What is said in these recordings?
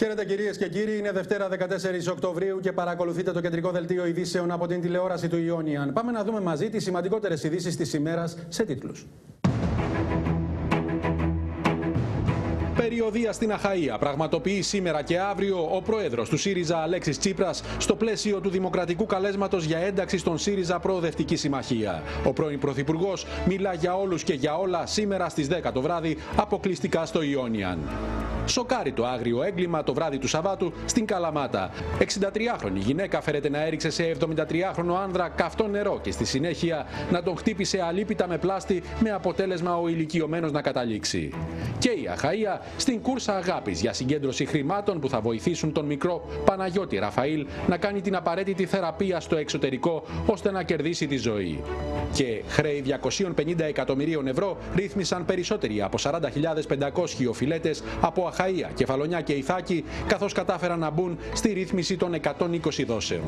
Χαίρετε κυρίες και κύριοι, είναι Δευτέρα 14 Οκτωβρίου και παρακολουθείτε το κεντρικό δελτίο ειδήσεων από την τηλεόραση του Ιόνιαν. Πάμε να δούμε μαζί τις σημαντικότερες ειδήσεις της ημέρας σε τίτλους. Περιοδία στην Αχαία πραγματοποιεί σήμερα και αύριο ο πρόεδρος του ΣΥΡΙΖΑ Αλέξης Τσίπρας στο πλαίσιο του δημοκρατικού καλέσματος για ένταξη στον ΣΥΡΙΖΑ Προοδευτική Συμμαχία. Ο πρώην Πρωθυπουργός μιλά για όλους και για όλα σήμερα στις 10 το βράδυ αποκλειστικά στο Ιόνιαν. Σοκάρει το άγριο έγκλημα το βράδυ του Σαββάτου στην Καλαμάτα. 63χρονη γυναίκα φέρεται να έριξε σε 73χρονο άνδρα καυτό νερό και στη συνέχεια να τον χτύπησε αλίπητα με πλάστη με αποτέλεσμα ο ηλικιωμένος να καταλήξει. Και η Αχαία στην κούρσα αγάπης για συγκέντρωση χρημάτων που θα βοηθήσουν τον μικρό Παναγιώτη Ραφαήλ να κάνει την απαραίτητη θεραπεία στο εξωτερικό ώστε να κερδίσει τη ζωή. Και χρέη 250 εκατομμυρίων ευρώ ρύθμισαν περισσότεροι από 40.500 οφειλέτες από Αχαία, Κεφαλονιά και Ιθάκη, καθώς κατάφεραν να μπουν στη ρύθμιση των 120 δόσεων.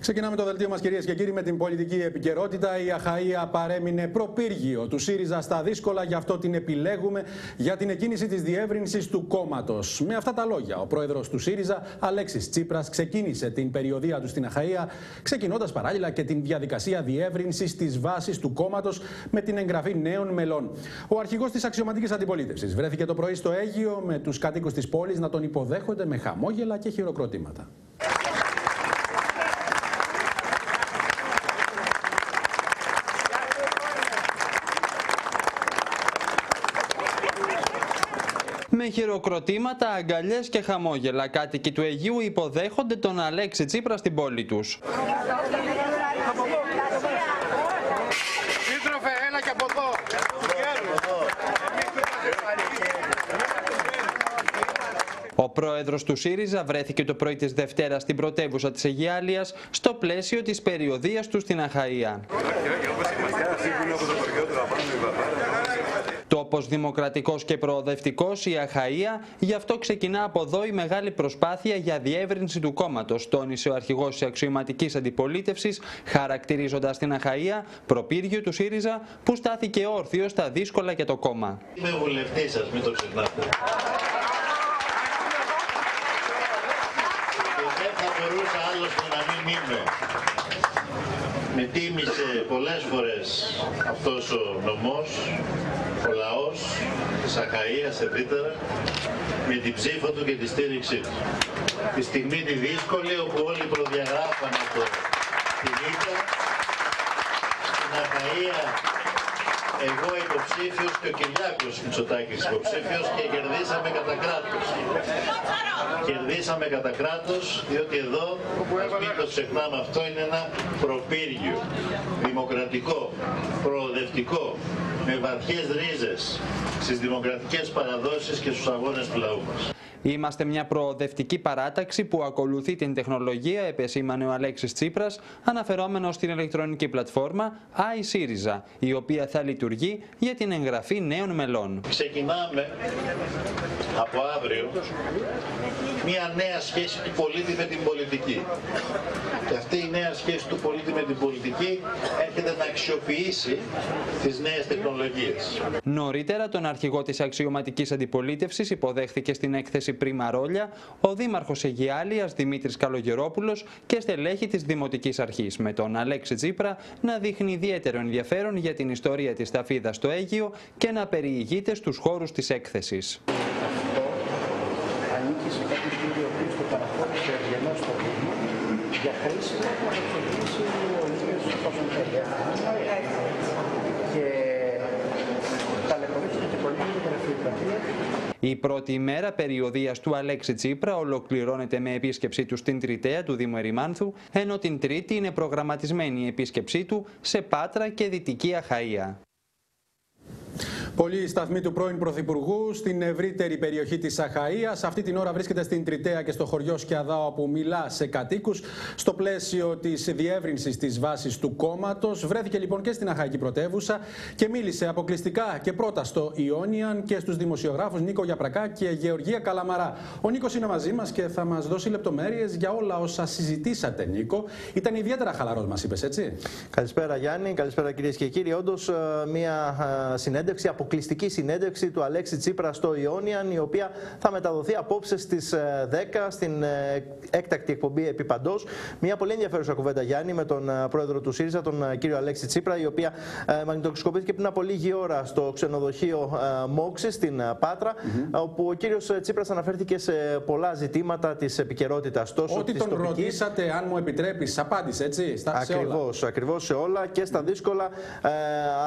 Ξεκινάμε το δελτίο μας, κυρίες και κύριοι, με την πολιτική επικαιρότητα. Η Αχαία παρέμεινε προπύργιο του ΣΥΡΙΖΑ στα δύσκολα, γι' αυτό την επιλέγουμε για την εκκίνηση της διεύρυνσης του κόμματος. Με αυτά τα λόγια, ο πρόεδρος του ΣΥΡΙΖΑ, Αλέξης Τσίπρας, ξεκίνησε την περιοδία του στην Αχαία, ξεκινώντας παράλληλα και την διαδικασία διεύρυνσης της βάσης του κόμματος με την εγγραφή νέων μελών. Ο αρχηγός της αξιωματικής αντιπολίτευσης βρέθηκε το πρωί στο Αίγυο με τους κάτοικου της πόλης να τον υποδέχονται με χαμόγελα και χειροκροτήματα. Χειροκροτήματα, αγκαλιές και χαμόγελα, κάτοικοι του Αιγείου υποδέχονται τον Αλέξη Τσίπρα στην πόλη τους. Σύντροφε, έλα και από εδώ. Ο πρόεδρος του ΣΥΡΙΖΑ βρέθηκε το πρωί της Δευτέρας στην πρωτεύουσα της Αιγιάλιας στο πλαίσιο της περιοδίας του στην Αχαΐα. Τόπος δημοκρατικός και προοδευτικός η Αχαΐα, γι' αυτό ξεκινά από εδώ η μεγάλη προσπάθεια για διεύρυνση του κόμματος, τόνισε ο αρχηγός της αξιωματικής αντιπολίτευσης, χαρακτηρίζοντας την Αχαΐα προπύργιο του ΣΥΡΙΖΑ που στάθηκε όρθιο στα δύσκολα για το κόμμα. Είμαι βουλευτή σας, μην το ξεχνάτε. Και δεν θα μπορούσα άλλωστε να μην είμαι. Με τίμησε πολλές φορές αυτός ο νομός, ο λαός της Αχαΐας ευρύτερα, με την ψήφο του και τη στήριξή του. Τη στιγμή τη δύσκολη όπου όλοι προδιαγράφανε το την ήττα, στην Αχαΐα εγώ υποψήφιος και ο Κυριάκος Μητσοτάκης υποψήφιος και κερδίσαμε κατά κράτος. Κερδίσαμε κατά κράτος διότι εδώ, ας μην το ξεχνάμε αυτό, είναι ένα προπύργιο, δημοκρατικό, προοδευτικό, με βαθιές ρίζες στις δημοκρατικές παραδόσεις και στους αγώνες του λαού μας. Είμαστε μια προοδευτική παράταξη που ακολουθεί την τεχνολογία, επεσήμανε ο Αλέξης Τσίπρας, αναφερόμενος στην ηλεκτρονική πλατφόρμα iSyriza, η οποία θα λειτουργεί για την εγγραφή νέων μελών. Ξεκινάμε από αύριο μια νέα σχέση του πολίτη με την πολιτική. Και αυτή η νέα σχέση του πολίτη με την πολιτική έρχεται να αξιοποιήσει τις νέες τεχνολογίες. Νωρίτερα, τον αρχηγό της αξιωματικής αντιπολίτευσης υποδέχθηκε στην έκθεση Πριμαρόλια ο Δήμαρχος Αιγιάλιας Δημήτρης Καλογερόπουλος και στελέχη της Δημοτικής Αρχής, με τον Αλέξη Τσίπρα να δείχνει ιδιαίτερο ενδιαφέρον για την ιστορία της ταφίδας στο Αίγυο και να περιηγείται στους χώρους της έκθεσης. Αυτό ανήκει σε κάποιον κύριο ο οποίος το παραχώρησε ευγενώς στο Δήμο για χρήση που θα αξιοποιήσει ο ίδιος εφόσον θέλει. Και ταλαιπωρήθηκε και πολύ με την γραφειοκρατία Η πρώτη ημέρα περιοδίας του Αλέξη Τσίπρα ολοκληρώνεται με επίσκεψή του στην Τριτέα του Δήμου Ερημάνθου, ενώ την Τρίτη είναι προγραμματισμένη η επίσκεψή του σε Πάτρα και Δυτική Αχαΐα. Πολλοί σταθμοί του πρώην Πρωθυπουργού στην ευρύτερη περιοχή της Αχαία. Αυτή την ώρα βρίσκεται στην Τριτέα και στο χωριό Σκιαδάο, όπου μιλά σε κατοίκους. Στο πλαίσιο της διεύρυνσης της βάσης του κόμματος, βρέθηκε λοιπόν και στην Αχαϊκή πρωτεύουσα και μίλησε αποκλειστικά και πρώτα στο Ιόνιαν και στους δημοσιογράφους Νίκο Γιαπρακά και Γεωργία Καλαμαρά. Ο Νίκος είναι μαζί μας και θα μας δώσει λεπτομέρειες για όλα όσα συζητήσατε, Νίκο. Ήταν ιδιαίτερα χαλαρός, μας είπες, έτσι; Καλησπέρα Γιάννη, καλησπέρα κυρίες και κύριοι. Όντως, μια συνέντευξη αποκλειστική συνέντευξη του Αλέξη Τσίπρα στο Ιόνιαν, η οποία θα μεταδοθεί απόψε στις 10 ε, στην ε, έκτακτη εκπομπή Επιπαντό. Μια πολύ ενδιαφέρουσα κουβέντα, Γιάννη, με τον ε, πρόεδρο του ΣΥΡΙΖΑ, τον κύριο Αλέξη Τσίπρα, η οποία μαγνητοσκοπήθηκε πριν από λίγη ώρα στο ξενοδοχείο Μόξης στην Πάτρα, όπου ο κύριος Τσίπρας αναφέρθηκε σε πολλά ζητήματα της επικαιρότητας. Ό,τι τον τοπικής... ρωτήσατε, αν μου επιτρέπεις, απάντησε έτσι. Ακριβώς, ακριβώς σε όλα και στα δύσκολα,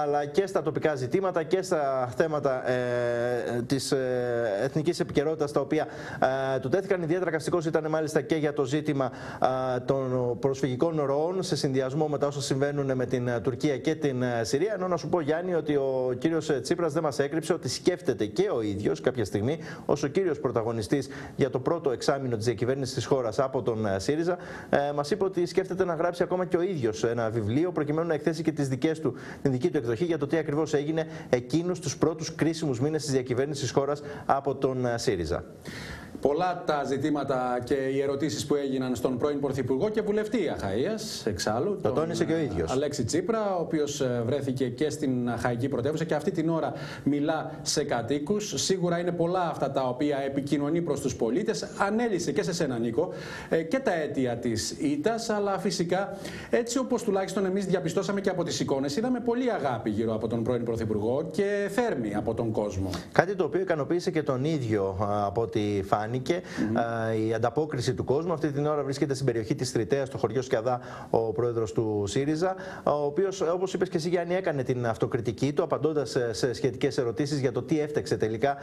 αλλά και στα τοπικά ζητήματα και στα θέματα ε, της ε, εθνικής επικαιρότητας, τα οποία ε, του τέθηκαν. Ιδιαίτερα καστικό ήταν μάλιστα και για το ζήτημα ε, των προσφυγικών ροών σε συνδυασμό με τα όσα συμβαίνουν με την Τουρκία και την Συρία. Ενώ να σου πω, Γιάννη, ότι ο κύριος Τσίπρας δεν μας έκρυψε ότι σκέφτεται και ο ίδιος κάποια στιγμή, ως ο κύριος πρωταγωνιστής για το πρώτο εξάμεινο της διακυβέρνησης της χώρας από τον ΣΥΡΙΖΑ, ε, μας είπε ότι σκέφτεται να γράψει ακόμα και ο ίδιος ένα βιβλίο, προκειμένου να εκθέσει και τις δικές του, την δική του εκδοχή για το τι ακριβώς έγινε εκείνους τους πρώτους κρίσιμους μήνες της διακυβέρνησης τη χώρας από τον ΣΥΡΙΖΑ. Πολλά τα ζητήματα και οι ερωτήσεις που έγιναν στον πρώην Πρωθυπουργό και βουλευτή Αχαία, εξάλλου. Το τόνισε και ο ίδιος. Αλέξη Τσίπρα, ο οποίος ε, βρέθηκε και στην Αχαϊκή πρωτεύουσα και αυτή την ώρα μιλά σε κατοίκους. Σίγουρα είναι πολλά αυτά τα οποία επικοινωνεί προς τους πολίτες. Ανέλησε και σε σένα, Νίκο, ε, και τα αίτια της ήττας, αλλά φυσικά έτσι όπως τουλάχιστον εμείς διαπιστώσαμε και από τις εικόνες, είδαμε πολύ αγάπη γύρω από τον πρώην Πρωθυπουργό και θέρμη από τον κόσμο. Κάτι το οποίο ικανοποίησε και τον ίδιο από ό,τι φάνηκε φάνηκε η ανταπόκριση του κόσμου. Αυτή την ώρα βρίσκεται στην περιοχή της Τριτέας, στο χωριό Σκιαδά, ο πρόεδρος του ΣΥΡΙΖΑ, ο οποίος, όπως είπες και εσύ, Γιάννη, έκανε την αυτοκριτική του, απαντώντας σε σχετικές ερωτήσεις για το τι έφταξε τελικά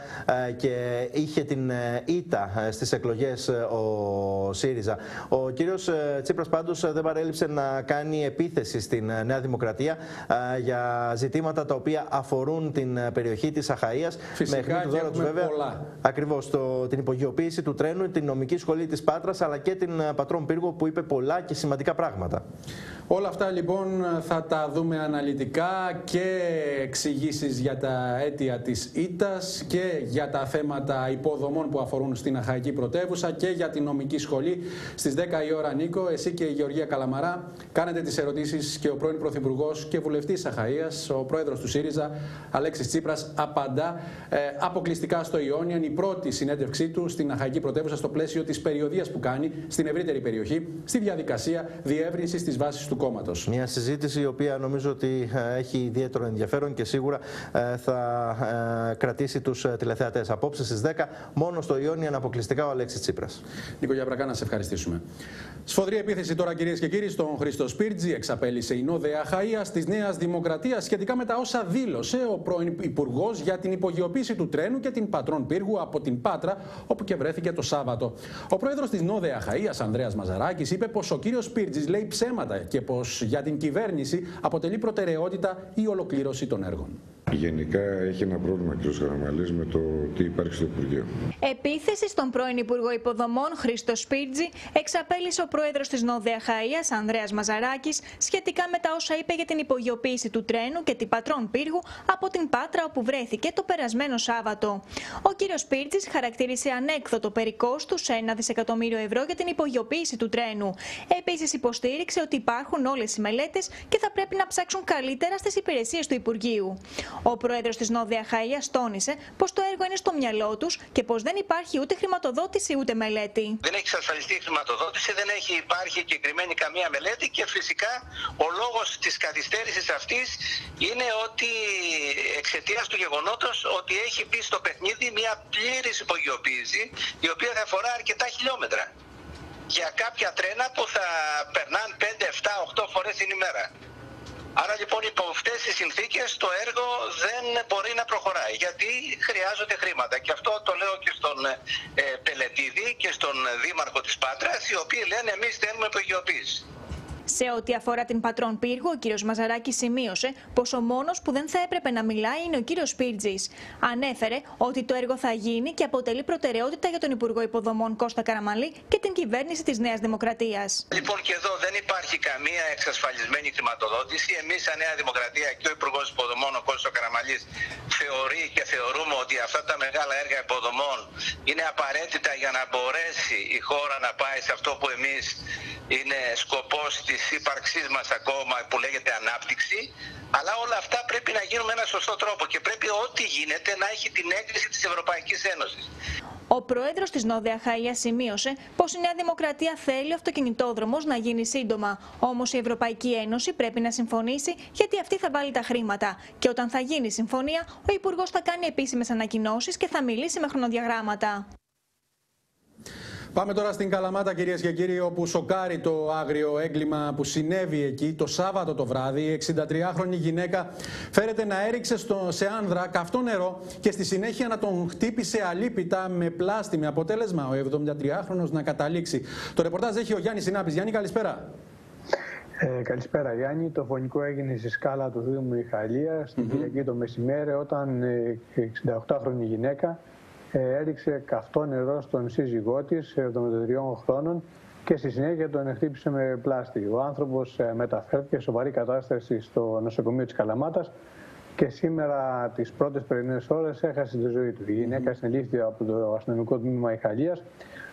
και είχε την ε, ήττα ε, στις εκλογές ε, ο ΣΥΡΙΖΑ. Ο κύριος Τσίπρας πάντως δεν παρέλειψε να κάνει επίθεση στην Νέα Δημοκρατία για ζητήματα τα οποία αφορούν την περιοχή της Αχαία. Φυσικά και έχουμε βέβαια. Ακριβώς την υπογειοποίηση του τρένου, την νομική σχολή της Πάτρας αλλά και την ε, Πατρών Πύργο που είπε πολλά και σημαντικά πράγματα. Όλα αυτά λοιπόν θα τα δούμε αναλυτικά και εξηγήσεις για τα αίτια της ΙΤΑΣ και για τα θέματα υποδομών που αφορούν στην Αχαϊκή Πρωτεύουσα και για την νομική σχολή. Στις 10 η ώρα Νίκο, εσύ και η Γεωργία Καλαμαρά κάνετε τις ερωτήσεις και ο πρώην Πρωθυπουργός και βουλευτής Αχαΐας, ο πρόεδρος του ΣΥΡΙΖΑ, Αλέξης Τσίπρας, απαντά ε, αποκλειστικά στο Ιόνιαν, η πρώτη συνέντευξή του στην Αχαϊκή Πρωτεύουσα στο πλαίσιο της περιοδίας που κάνει στην ευρύτερη περιοχή, στη διαδικασία διεύρυνσης της βάσης του μια συζήτηση η οποία νομίζω ότι ε, έχει ιδιαίτερο ενδιαφέρον και σίγουρα ε, θα ε, κρατήσει τους τηλεθεατές. Απόψε στις 10 μόνο στο Ιόνιαν αποκλειστικά ο Αλέξης Τσίπρας. Νίκο Γιαβρακά, να σε ευχαριστήσουμε. Σφοδρή επίθεση τώρα κυρίες και κύριοι στον Χρήστο Σπίρτζη εξαπέλυσε η Νόδεα Χαία της Νέας Δημοκρατίας σχετικά με τα όσα δήλωσε ο πρώην Υπουργός για την υπογειοποίηση του τρένου και την πατρών πύργου από την Πάτρα, όπου και βρέθηκε το Σάββατο. Ο πρόεδρος της Νόδεα Χαία, Ανδρέας Μαζαράκης, είπε πως ο κύριος Σπίρτζη λέει ψέματα και πως για την κυβέρνηση αποτελεί προτεραιότητα η ολοκλήρωση των έργων. Γενικά έχει ένα πρόβλημα κ. Καραμαλή με το τι υπάρχει στο Υπουργείο. Επίθεση στον πρώην Υπουργό Υποδομών Χρήστο Σπίρτζη εξαπέλυσε ο πρόεδρος της Νόδεα Χαία, Ανδρέας Μαζαράκης, σχετικά με τα όσα είπε για την υπογειοποίηση του τρένου και την πατρών πύργου από την Πάτρα όπου βρέθηκε το περασμένο Σάββατο. Ο κύριος Σπίρτζης χαρακτήρισε ανέκδοτο περικόστου σε ένα δισεκατομμύριο ευρώ για την υπογειοποίηση του τρένου. Επίσης υποστήριξε ότι υπάρχουν όλες οι μελέτες και θα πρέπει να ψάξουν καλύτερα στις υπηρεσίες του Υπουργείου. Ο πρόεδρος της Νόδια Χαία τόνισε πως το έργο είναι στο μυαλό τους και πως δεν υπάρχει ούτε χρηματοδότηση ούτε μελέτη. Δεν έχει εξασφαλιστεί η χρηματοδότηση, δεν έχει υπάρχει εγκεκριμένη καμία μελέτη και φυσικά ο λόγος της καθυστέρησης αυτής είναι ότι εξαιτίας του γεγονότος ότι έχει μπει στο παιχνίδι μια πλήρης υπογειοποίηση η οποία θα αφορά αρκετά χιλιόμετρα για κάποια τρένα που θα περνάνε 5, 7, 8 φορές την ημέρα. Άρα λοιπόν υπό αυτές τις συνθήκες το έργο δεν μπορεί να προχωράει γιατί χρειάζονται χρήματα. Και αυτό το λέω και στον ε, Πελετίδη και στον Δήμαρχο της Πάτρας οι οποίοι λένε εμείς θέλουμε προγειοποίηση. Σε ό,τι αφορά την πατρών πύργου, ο κύριος Μαζαράκης σημείωσε πως ο μόνος που δεν θα έπρεπε να μιλάει είναι ο κύριος Πίρτζη. Ανέφερε ότι το έργο θα γίνει και αποτελεί προτεραιότητα για τον Υπουργό Υποδομών Κώστα Καραμαλή και την κυβέρνηση της Νέας Δημοκρατίας. Λοιπόν, και εδώ δεν υπάρχει καμία εξασφαλισμένη χρηματοδότηση. Εμείς, σαν Νέα Δημοκρατία και ο Υπουργός Υποδομών, ο Κώστας Καραμαλής, θεωρεί και θεωρούμε ότι αυτά τα μεγάλα έργα υποδομών είναι απαραίτητα για να μπορέσει η χώρα να πάει σε αυτό που εμείς είναι σκοπός της ύπαρξής μας ακόμα που λέγεται ανάπτυξη, αλλά όλα αυτά πρέπει να γίνουν με ένα σωστό τρόπο και πρέπει ό,τι γίνεται να έχει την έγκριση της Ευρωπαϊκής Ένωσης. Ο πρόεδρος της Νόδια Χαία σημείωσε πως η Νέα Δημοκρατία θέλει ο αυτοκινητόδρομος να γίνει σύντομα. Όμως η Ευρωπαϊκή Ένωση πρέπει να συμφωνήσει γιατί αυτή θα βάλει τα χρήματα. Και όταν θα γίνει συμφωνία, ο Υπουργός θα κάνει επίσημες ανακοινώσεις και θα μιλήσει με χρονοδιαγράμματα. Πάμε τώρα στην Καλαμάτα, κυρίες και κύριοι, όπου σοκάρει το άγριο έγκλημα που συνέβη εκεί το Σάββατο το βράδυ. Η 63χρονη γυναίκα φέρεται να έριξε στο, σε άνδρα καυτό νερό και στη συνέχεια να τον χτύπησε αλίπητα με πλάστη. Με αποτέλεσμα ο 73χρονο να καταλήξει. Το ρεπορτάζ έχει ο Γιάννης Συνάπης. Γιάννη, καλησπέρα. Ε, καλησπέρα Γιάννη. Το φωνικό έγινε στη σκάλα του Δήμου Μιχαλία στην mm Κυριακή το μεσημέρι όταν η 68χρονη γυναίκα ε, έριξε καυτό νερό στον σύζυγό της 73 χρόνων και στη συνέχεια τον χτύπησε με πλάστη. Ο άνθρωπος ε, μεταφέρθηκε σε σοβαρή κατάσταση στο νοσοκομείο της Καλαμάτας και σήμερα τις πρώτες πρωινές ώρες έχασε τη ζωή του. Η γυναίκα συνελήφθη από το αστυνομικό τμήμα Ιχαλία.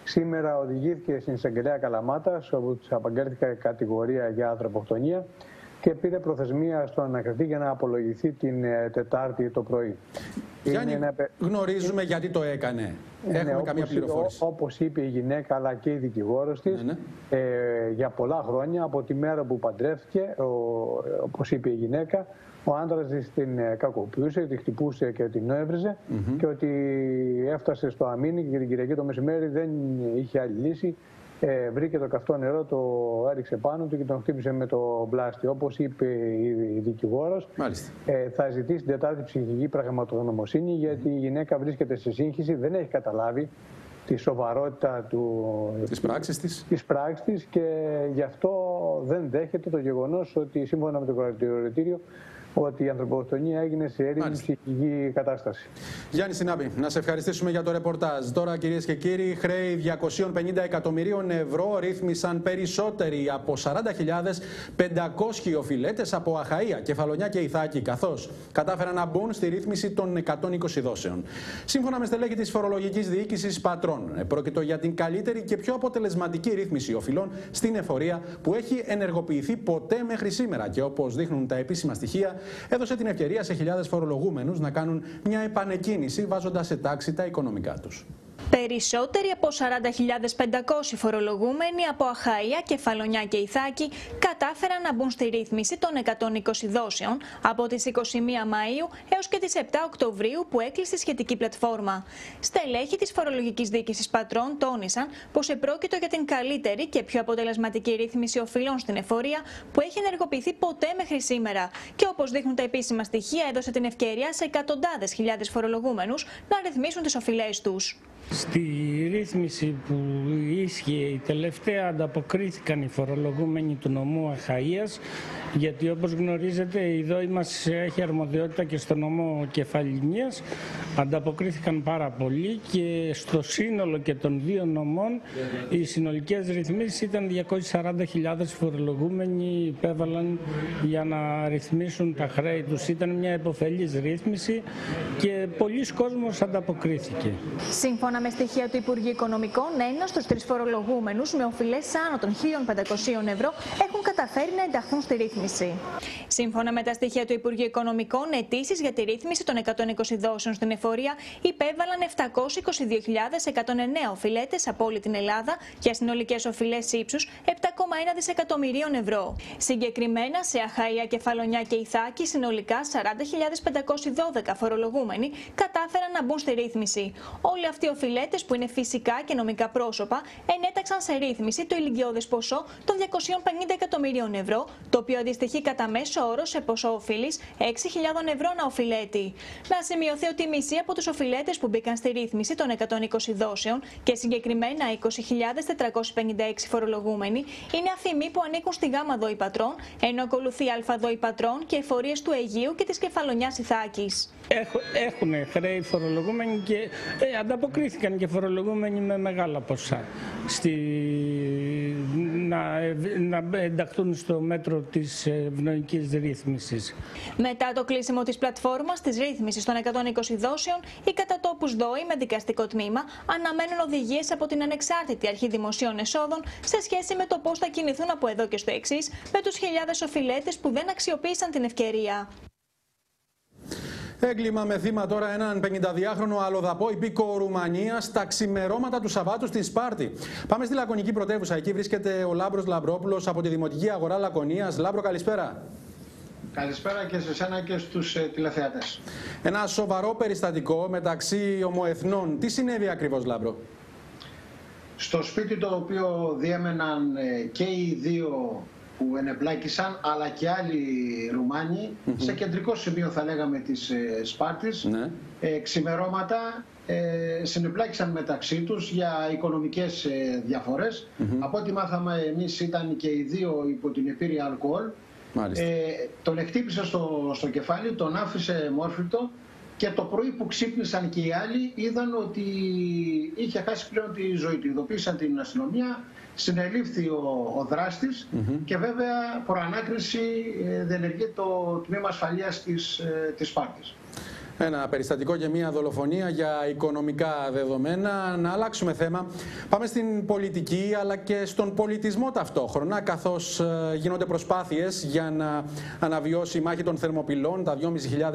Σήμερα οδηγήθηκε στην εισαγγελέα Καλαμάτας, όπου της απαγγέλθηκε κατηγορία για ανθρωποκτονία και πήρε προθεσμία στον ανακριτή για να απολογηθεί την ε, Τετάρτη το πρωί. Γιάννη, ένα... γνωρίζουμε γιατί το έκανε. Ναι, Έχουμε καμία πληροφόρηση. Όπως είπε η γυναίκα αλλά και η δικηγόρος της, ναι, ναι. Ε, για πολλά χρόνια από τη μέρα που παντρεύτηκε, ο, όπως είπε η γυναίκα, ο άντρας της την ε, κακοποιούσε, τη χτυπούσε και την έβριζε και ότι έφτασε στο αμήνι και την Κυριακή το μεσημέρι δεν είχε άλλη λύση ε, βρήκε το καυτό νερό, το έριξε πάνω του και τον χτύπησε με το μπλάστι. Όπως είπε η δικηγόρος, ε, θα ζητήσει την Τετάρτη ψυχική πραγματογνωμοσύνη γιατί η γυναίκα βρίσκεται σε σύγχυση, δεν έχει καταλάβει τη σοβαρότητα του, της πράξης της. της πράξης της και γι' αυτό δεν δέχεται το γεγονός ότι σύμφωνα με το κρατηριοτήριο ότι η ανθρωποκτονία έγινε σε έρημη ψυχική κατάσταση. Γιάννη Συνάμπη, να σε ευχαριστήσουμε για το ρεπορτάζ. Τώρα, κυρίες και κύριοι, χρέη 250 εκατομμυρίων ευρώ ρύθμισαν περισσότεροι από 40.500 οφειλέτες από Αχαία, Κεφαλονιά και Ιθάκη, καθώς κατάφεραν να μπουν στη ρύθμιση των 120 δόσεων. Σύμφωνα με στελέχη της φορολογικής διοίκησης Πατρών, πρόκειτο για την καλύτερη και πιο αποτελεσματική ρύθμιση οφειλών στην εφορία που έχει ενεργοποιηθεί ποτέ μέχρι σήμερα και όπως δείχνουν τα επίσημα στοιχεία, έδωσε την ευκαιρία σε χιλιάδες φορολογούμενους να κάνουν μια επανεκκίνηση βάζοντας σε τάξη τα οικονομικά τους. Περισσότεροι από 40.500 φορολογούμενοι από Αχαΐα, Κεφαλονιά και Ιθάκη κατάφεραν να μπουν στη ρύθμιση των 120 δόσεων από τις 21 Μαΐου έως και τις 7 Οκτωβρίου που έκλεισε η σχετική πλατφόρμα. Στελέχη της φορολογικής διοίκησης πατρών τόνισαν πως επρόκειτο για την καλύτερη και πιο αποτελεσματική ρύθμιση οφειλών στην εφορία που έχει ενεργοποιηθεί ποτέ μέχρι σήμερα και όπως δείχνουν τα επίσημα στοιχεία έδωσε την ευκαιρία σε εκατοντάδες χιλιάδες φορολογούμενους να ρυθμίσουν τις οφειλές τους. Στη ρύθμιση που ίσχυε η τελευταία ανταποκρίθηκαν οι φορολογούμενοι του νομού Αχαΐας γιατί όπως γνωρίζετε η ΔΟΗ μας έχει αρμοδιότητα και στο νομό Κεφαλινίας ανταποκρίθηκαν πάρα πολύ και στο σύνολο και των δύο νομών οι συνολικές ρυθμίσεις ήταν 240.000 φορολογούμενοι υπέβαλαν για να ρυθμίσουν τα χρέη τους. Ήταν μια επωφελής ρύθμιση και πολλοί κόσμος ανταποκρίθηκε. Σύμφωνα με στοιχεία του Υπουργείου Οικονομικών, ένα στου τρεις φορολογούμενους με οφειλές άνω των 1.500 ευρώ έχουν καταφέρει να ενταχθούν στη ρύθμιση. Σύμφωνα με τα στοιχεία του Υπουργείου Οικονομικών, αιτήσεις για τη ρύθμιση των 120 δόσεων στην εφορία υπέβαλαν 722.109 οφειλέτες από όλη την Ελλάδα για συνολικές οφειλές ύψους 7,1 δισεκατομμυρίων ευρώ. Συγκεκριμένα σε Αχαία, Κεφαλονιά και Ιθάκη, συνολικά 40.512 φορολογούμενοι κατάφεραν να μπουν στη ρύθμιση. Όλοι αυτοί οι οφειλέτε, που είναι φυσικά και νομικά πρόσωπα, ενέταξαν σε ρύθμιση το ηλικιώδες ποσό των 250 εκατομμυρίων ευρώ, το οποίο αντιστοιχεί κατά μέσο όρο σε ποσό οφείλης 6.000 ευρώ να οφειλέτη. Να σημειωθεί ότι η μισή από τους οφειλέτες που μπήκαν στη ρύθμιση των 120 δόσεων και συγκεκριμένα 20.456 φορολογούμενοι είναι αφημοί που ανήκουν στη ΓΑΜΑ ΔΟΗ Πατρών, ενώ ακολουθεί Α ΔΟΗ Πατρών και εφορίες του Αιγείου και της Κεφαλονιάς Ιθάκης. Έχουν χρέη φορολογούμενοι και ε, ανταποκρίθηκαν και φορολογούμενοι με μεγάλα ποσά. Στη να, να ενταχθούν στο μέτρο της ευνοϊκής ρύθμισης. Μετά το κλείσιμο της πλατφόρμας της ρύθμισης των 120 δόσεων, οι κατατόπους ΔΟΗ με δικαστικό τμήμα αναμένουν οδηγίες από την ανεξάρτητη αρχή δημοσίων εσόδων σε σχέση με το πώς θα κινηθούν από εδώ και στο εξής με τους χιλιάδες οφειλέτες που δεν αξιοποίησαν την ευκαιρία. Έγκλημα με θύμα τώρα έναν 52χρονο αλλοδαπό υπήκοο Ρουμανίας τα ξημερώματα του Σαββάτου στην Σπάρτη. Πάμε στη λακωνική πρωτεύουσα. Εκεί βρίσκεται ο Λάμπρος Λαμπρόπουλος από τη Δημοτική Αγορά Λακωνίας. Λάμπρο, καλησπέρα. Καλησπέρα και σε εσένα και στους ε, τηλεθεατές. Ένα σοβαρό περιστατικό μεταξύ ομοεθνών. Τι συνέβη ακριβώς, Λάμπρο; Στο σπίτι το οποίο διέμεναν ε, και οι δύο που ενεπλάκησαν αλλά και άλλοι Ρουμάνοι σε κεντρικό σημείο θα λέγαμε της ε, Σπάρτης. Ναι. ε, ξημερώματα ε, συνεπλάκησαν μεταξύ τους για οικονομικές ε, διαφορές. Από ό,τι μάθαμε εμείς ήταν και οι δύο υπό την επίρρεια αλκοόλ. Ε, τον εκτύπησε στο, στο κεφάλι, τον άφησε μόρφυτο και το πρωί που ξύπνησαν και οι άλλοι είδαν ότι είχε χάσει πλέον τη ζωή του. Ειδοποίησαν την αστυνομία, συνελήφθη ο, ο δράστης και βέβαια προανάκριση ε, διενεργεί το τμήμα ασφαλείας της, ε, της Σπάρτης. Ένα περιστατικό και μια δολοφονία για οικονομικά δεδομένα. Να αλλάξουμε θέμα. Πάμε στην πολιτική αλλά και στον πολιτισμό ταυτόχρονα, καθώς ε, γίνονται προσπάθειες για να αναβιώσει η μάχη των Θερμοπυλών, τα 2.500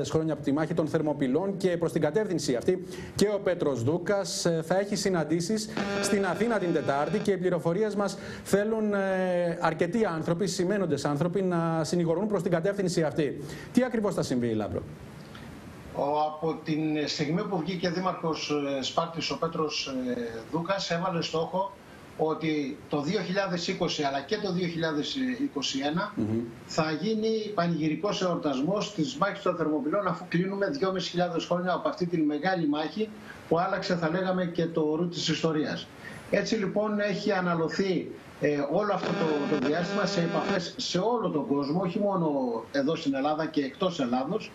χρόνια από τη μάχη των Θερμοπυλών και προς την κατεύθυνση αυτή και ο Πέτρος Δούκας ε, θα έχει συναντήσεις στην Αθήνα την Τετάρτη και οι πληροφορίες μας θέλουν ε, αρκετοί άνθρωποι, σημαίνοντες άνθρωποι, να συνηγορούν προς την κατεύθυνση αυτή. Τι ακριβώς θα συμβεί, Λάμπρο από την στιγμή που βγήκε δήμαρχος ε, Σπάρτης ο Πέτρος ε, Δούκας έβαλε στόχο ότι το 2020 αλλά και το 2021 θα γίνει πανηγυρικός εορτασμός της μάχης των Θερμοπυλών αφού κλείνουμε 2.500 χρόνια από αυτή τη μεγάλη μάχη που άλλαξε θα λέγαμε και το ρου της ιστορίας. Έτσι λοιπόν έχει αναλωθεί ε, όλο αυτό το, το διάστημα σε επαφές σε όλο τον κόσμο, όχι μόνο εδώ στην Ελλάδα και εκτός Ελλάδος,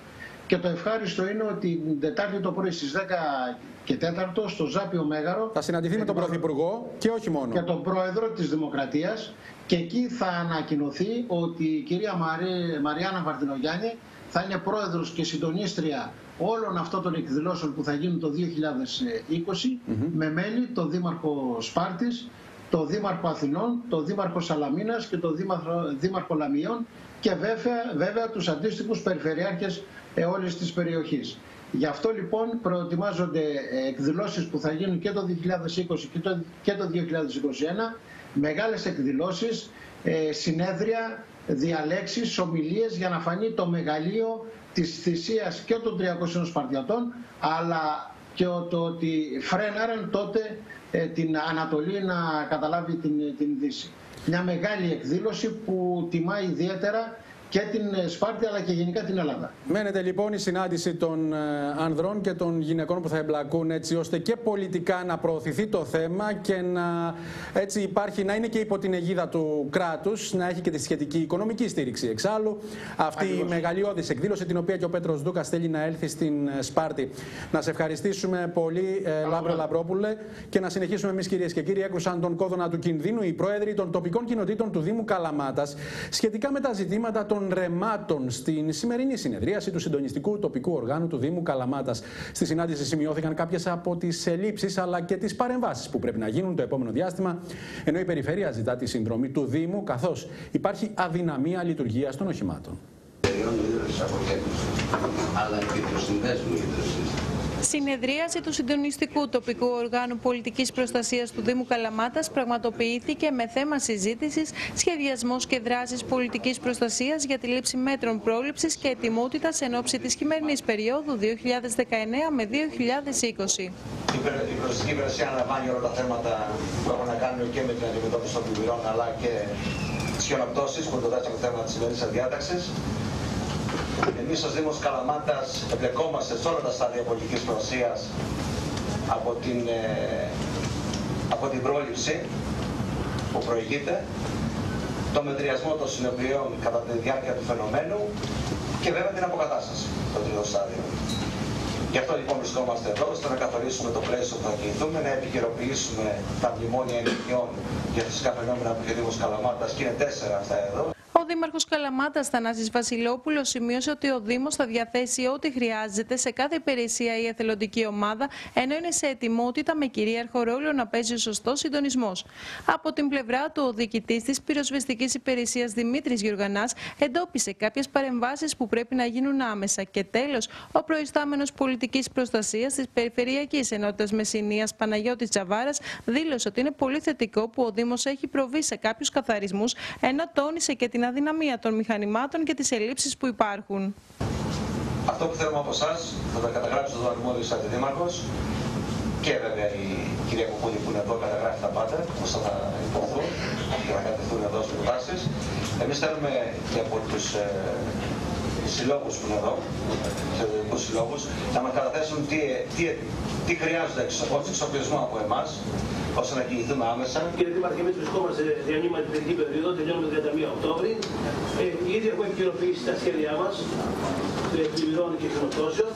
και το ευχάριστο είναι ότι την Τετάρτη το πρωί στις 10 και 4 στο Ζάπιο Μέγαρο θα συναντηθεί με τον Πρωθυπουργό και όχι μόνο. Και τον Πρόεδρο της Δημοκρατίας. Και εκεί θα ανακοινωθεί ότι η κυρία Μαρί, Μαριάννα Βαρδινογιάννη θα είναι πρόεδρος και συντονίστρια όλων αυτών των εκδηλώσεων που θα γίνουν το 2020 με μέλη τον Δήμαρχο Σπάρτης, τον Δήμαρχο Αθηνών, τον Δήμαρχο Σαλαμίνας και τον Δήμαρχο, Δήμαρχο Λαμιών και βέβαια, βέβαια τους αντίστοιχους περιφερειάρχες ε, όλης της περιοχής. Γι' αυτό λοιπόν προετοιμάζονται ε, εκδηλώσεις που θα γίνουν και το 2020 και το, και το 2021, μεγάλες εκδηλώσεις, ε, συνέδρια, διαλέξεις, ομιλίες για να φανεί το μεγαλείο της θυσίας και των 300 Σπαρτιατών, αλλά και το ότι φρέναραν τότε την Ανατολή να καταλάβει την, την Δύση. Μια μεγάλη εκδήλωση που τιμά ιδιαίτερα και την ε, Σπάρτη αλλά και γενικά την Ελλάδα. Μένεται λοιπόν η συνάντηση των ε, ανδρών και των γυναικών που θα εμπλακούν έτσι ώστε και πολιτικά να προωθηθεί το θέμα και να, έτσι υπάρχει, να είναι και υπό την αιγίδα του κράτους, να έχει και τη σχετική οικονομική στήριξη. Εξάλλου αυτή η μεγαλειώδης εκδήλωση την οποία και ο Πέτρος Δούκας θέλει να έλθει στην ε, Σπάρτη. Να σε ευχαριστήσουμε πολύ ε, Λάμπρο Λαμπρόπουλε και να συνεχίσουμε εμείς κυρίες και κύριοι. Έκρουσαν τον κόδωνα του κινδύνου οι πρόεδροι των τοπικών κοινοτήτων του Δήμου Καλαμάτας σχετικά με τα ζητήματα των των ρεμάτων στην σημερινή συνεδρίαση του συντονιστικού τοπικού οργάνου του Δήμου Καλαμάτας. Στη συνάντηση σημειώθηκαν κάποιες από τις ελλείψεις αλλά και τις παρεμβάσεις που πρέπει να γίνουν το επόμενο διάστημα, ενώ η Περιφέρεια ζητά τη συνδρομή του Δήμου, καθώς υπάρχει αδυναμία λειτουργίας των οχημάτων. Αλλά και του συνδέσμου Συνεδρίαση του Συντονιστικού Τοπικού Οργάνου Πολιτικής Προστασίας του Δήμου Καλαμάτας πραγματοποιήθηκε με θέμα συζήτησης σχεδιασμός και δράσης πολιτικής προστασίας για τη λήψη μέτρων πρόληψης και ετοιμότητας εν ώψη της χειμερινής περίοδου 2019 με 2020. Η προστική υπηρεσία αναλαμβάνει όλα τα θέματα που έχουν να κάνουν και με την αντιμετώπιση των πλημμυρών αλλά και τις χιονοπτώσεις που είναι το δεύτερο θέμα της σημερινής διάταξη. Εμείς ως Δήμος Καλαμάτας εμπλεκόμαστε σε όλα τα στάδια πολιτικής προστασίας από την, ε, από την πρόληψη που προηγείται, το μετριασμό των συνεπειών κατά τη διάρκεια του φαινομένου και βέβαια την αποκατάσταση, το τρίτο στάδιο. Γι' αυτό λοιπόν βρισκόμαστε εδώ, ώστε να καθορίσουμε το πλαίσιο που θα κινηθούμε, να επικαιροποιήσουμε τα μνημόνια ενεργειών για φυσικά φαινόμενα που έχει ο Καλαμάτας και είναι τέσσερα αυτά εδώ. Ο Δήμαρχος Καλαμάτας Θανάσης Βασιλόπουλος σημείωσε ότι ο Δήμος θα διαθέσει ό,τι χρειάζεται σε κάθε υπηρεσία ή εθελοντική ομάδα, ενώ είναι σε ετοιμότητα με κυρίαρχο ρόλο να παίζει ο σωστός συντονισμός. Από την πλευρά του, ο διοικητής της πυροσβεστικής υπηρεσίας Δημήτρης Γιοργανά εντόπισε κάποιες παρεμβάσεις που πρέπει να γίνουν άμεσα. Και τέλος, ο προϊστάμενος πολιτικής προστασίας της Περιφερειακής Ενότητας Μεσυνία Παναγιώτης Τσαβάρα δήλωσε ότι είναι πολύ θετικό που ο Δήμος έχει προβεί σε κάποιους καθαρισμούς, ενώ τόνισε και την αδυναμία των μηχανημάτων και τις ελλείψεις που υπάρχουν. Αυτό που θέλουμε από εσάς θα τα καταγράψει εδώ αρμόδιος αντιδήμαρχος και βέβαια η κυρία Κουκούλη που είναι εδώ καταγράφει τα πάντα, ώστε θα υποθούν και να κατευθούν εδώ στις προτάσεις. Εμείς θέλουμε και από τους ε, συλλόγου που είναι εδώ, του συλλόγου, να μας καταθέσουν τι, τι, τι χρειάζονται ως εξοπλισμό από εμάς, ώστε να κινηθούμε άμεσα. Κύριε Δήμαρχε, εμείς βρισκόμαστε σε διανύμα την τελική περίοδο, τελειώνουμε 31 Οκτώβρη. Ε, ήδη έχουμε επικαιροποιήσει τα σχέδιά μας πλημμυρών και χρηματώσεων.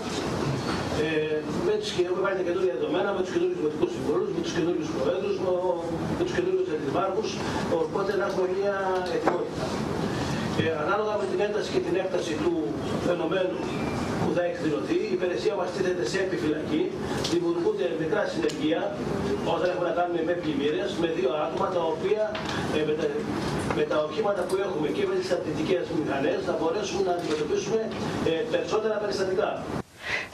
Ε, με τους, έχουμε βάλει τα καινούργια δεδομένα, με τους καινούριου δημοτικούς συμβούλους, με τους καινούριου προέδρους, με τους καινούριου αντιδημάρχου, οπότε να έχουμε μια ετοιμότητα. Ε, ανάλογα με την ένταση και την έκταση του φαινομένου που θα εκδηλωθεί, η υπηρεσία μας τίθεται σε επιφυλακή, δημιουργούνται μικρά συνεργεία όταν έχουμε να κάνουμε με πλημμύρες, με δύο άτομα τα οποία ε, με, τα, με τα οχήματα που έχουμε και με τις απαιτητικέ μηχανές θα μπορέσουμε να αντιμετωπίσουμε ε, περισσότερα περιστατικά.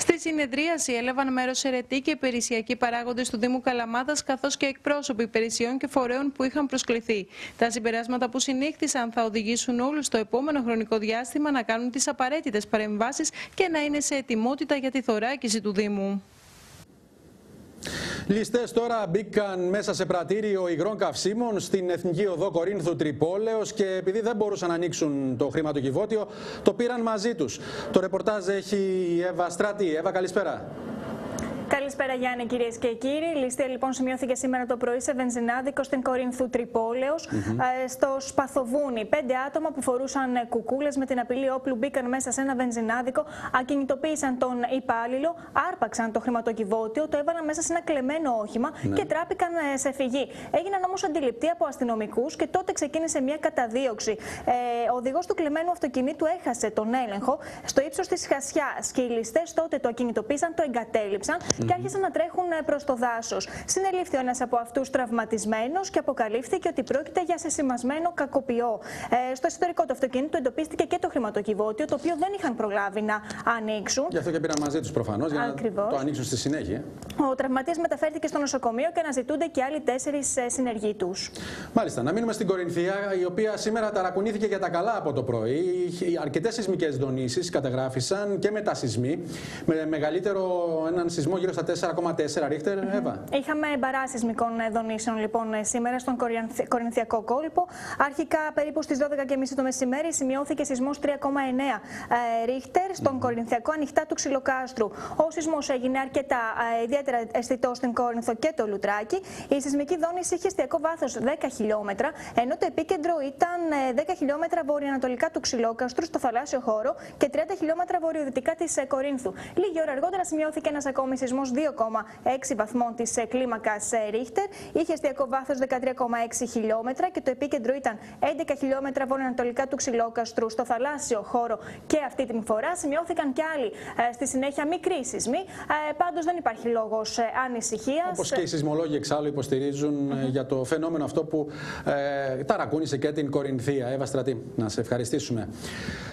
Στη συνεδρίαση έλαβαν μέρος αιρετοί και υπηρεσιακοί παράγοντες του Δήμου Καλαμάτα, καθώς και εκπρόσωποι υπηρεσιών και φορέων που είχαν προσκληθεί. Τα συμπεράσματα που συνήχθησαν θα οδηγήσουν όλους στο επόμενο χρονικό διάστημα να κάνουν τις απαραίτητες παρεμβάσεις και να είναι σε ετοιμότητα για τη θωράκιση του Δήμου. Ληστές τώρα μπήκαν μέσα σε πρατήριο υγρών καυσίμων στην Εθνική Οδό Κορίνθου Τρυπόλεως και επειδή δεν μπορούσαν να ανοίξουν το χρηματοκιβώτιο, το πήραν μαζί τους. Το ρεπορτάζ έχει η Εύα Στράτη. Εύα, καλησπέρα. Καλησπέρα Γιάννη κυρίες και κύριοι. Ληστεία λοιπόν σημειώθηκε σήμερα το πρωί σε βενζινάδικο στην Κορίνθου Τρυπόλεως, ε, στο Σπαθοβούνι. Πέντε άτομα που φορούσαν κουκούλες με την απειλή όπλου μπήκαν μέσα σε ένα βενζινάδικο, ακινητοποίησαν τον υπάλληλο, άρπαξαν το χρηματοκιβώτιο, το έβαλαν μέσα σε ένα κλεμμένο όχημα ναι. και τράπηκαν ε, σε φυγή. Έγιναν όμως αντιληπτοί από αστυνομικούς και τότε ξεκίνησε μια καταδίωξη. Ε, ο οδηγός του κλεμμένου αυτοκινήτου έχασε τον έλεγχο στο ύψος της χασιά και οι ληστέ τότε το ακινητοποίησαν, το εγκατέλειψαν και άρχισαν να τρέχουν ε, προς το δάσος. Συνελήφθη ο ένας από αυτούς τραυματισμένος και αποκαλύφθηκε ότι πρόκειται για σεσημασμένο κακοποιό. Ε, στο εσωτερικό του αυτοκίνητου εντοπίστηκε και το χρηματοκιβώτιο, το οποίο δεν είχαν προλάβει να ανοίξουν. Γι' αυτό και πήραν μαζί τους προφανώς για να το ανοίξουν στη συνέχεια. Ο τραυματίας μεταφέρθηκε στο νοσοκομείο και αναζητούνται και άλλοι τέσσερις ε, συνεργοί τους. Μάλιστα, να μείνουμε στην Κορινθία, η οποία σήμερα ταρακουνήθηκε για τα καλά από το πρωί. Αρκετές σεισμικές δονήσεις καταγράφησαν και μετασυσμοί, με μεγαλύτερο έναν σεισμό γύρω στα 4,4 ρίχτερ, Εύα. Είχαμε μπαρά σεισμικών δονήσεων λοιπόν σήμερα στον Κορινθιακό κόλπο. Αρχικά περίπου στις 12.30 το μεσημέρι σημειώθηκε σεισμός 3,9 ε, ρίχτερ στον mm. Κορινθιακό ανοιχτά του Ξυλοκάστρου. Ο σεισμός έγινε αρκετά ε, ιδιαίτερα αισθητό στην Κόρινθο και το Λουτράκι. Η σεισμική δόνηση είχε εστιακό βάθος 10 χιλιόμετρα, ενώ το επίκεντρο ήταν 10 ε, χιλιόμετρα βορειοανατολικά του Ξυλόκαστρου στο θαλάσσιο χώρο και 30 χιλιόμετρα βορειοδυτικά της Κορίνθου. Λίγη ώρα αργότερα σημειώθηκε ένας ακόμη σεισμός 2,6 βαθμών της ε, κλίμακας ε, Ρίχτερ. Είχε εστιακό βάθος 13,6 χιλιόμετρα και το επίκεντρο ήταν 11 χιλιόμετρα βορειοανατολικά του Ξυλόκαστρου στο θαλάσσιο χώρο. Και αυτή την φορά σημειώθηκαν και άλλοι ε, στη συνέχεια μικροί σεισμοί. Πάντως δεν υπάρχει λόγος ανησυχίας. Όπως και οι σεισμολόγοι εξάλλου υποστηρίζουν για το φαινόμενο αυτό που ε, ταρακούνησε και την Κορινθία. Εύα Στρατή, να σε ευχαριστήσουμε.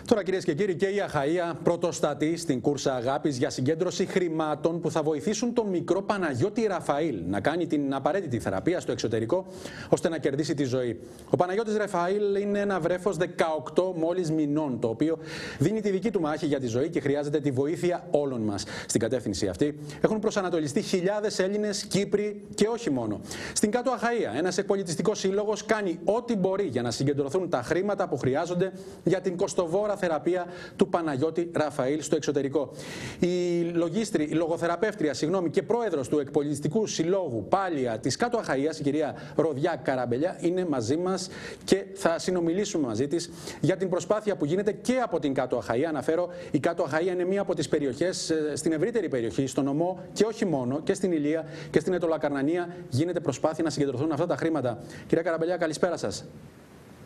Τώρα κυρίες και κύριοι, και η Αχαία πρωτοστατεί στην κούρσα αγάπης για συγκέντρωση χρημάτων που θα βοηθήσουν τον μικρό Παναγιώτη Ραφαήλ να κάνει την απαραίτητη θεραπεία στο εξωτερικό ώστε να κερδίσει τη ζωή. Ο Παναγιώτης Ραφαήλ είναι ένα βρέφος 18 μόλις μηνών, το οποίο δίνει τη δική του μάχη για τη ζωή και χρειάζεται τη βοήθεια όλων μας. Στην κατεύθυνση αυτή έχουν προσανατολιστεί χιλιάδες Έλληνες, Κύπροι και όχι μόνο. Στην Κάτω Αχαία, ένας εκπολιτιστικός σύλλογος κάνει ό,τι μπορεί για να συγκεντρωθούν τα χρήματα που χρειάζονται για την κοστοβόρα θεραπεία του Παναγιώτη Ραφαήλ στο εξωτερικό. Η λογίστρη, η λογοθεραπεύτρια συγγνώμη, και πρόεδρος του Εκπολιτιστικού Συλλόγου Πάλια της Κάτω Αχαία, η κυρία Ροδιά Καραμπελιά, είναι μαζί μας και θα συνομιλήσουμε μαζί της για την προσπάθεια που γίνεται και από την Κάτω Αχαία. Αναφέρω, η Κάτω Αχαία είναι μία από τις περιοχές στην ευρύτερη περιοχή, στον νομό και όχι μόνο, και στην Ηλία και στην Ετωλακαρνανία γίνεται προσπάθεια να συγκεντρωθούν αυτά τα χρήματα. Κυρία Καραμπελιά, καλησπέρα σας.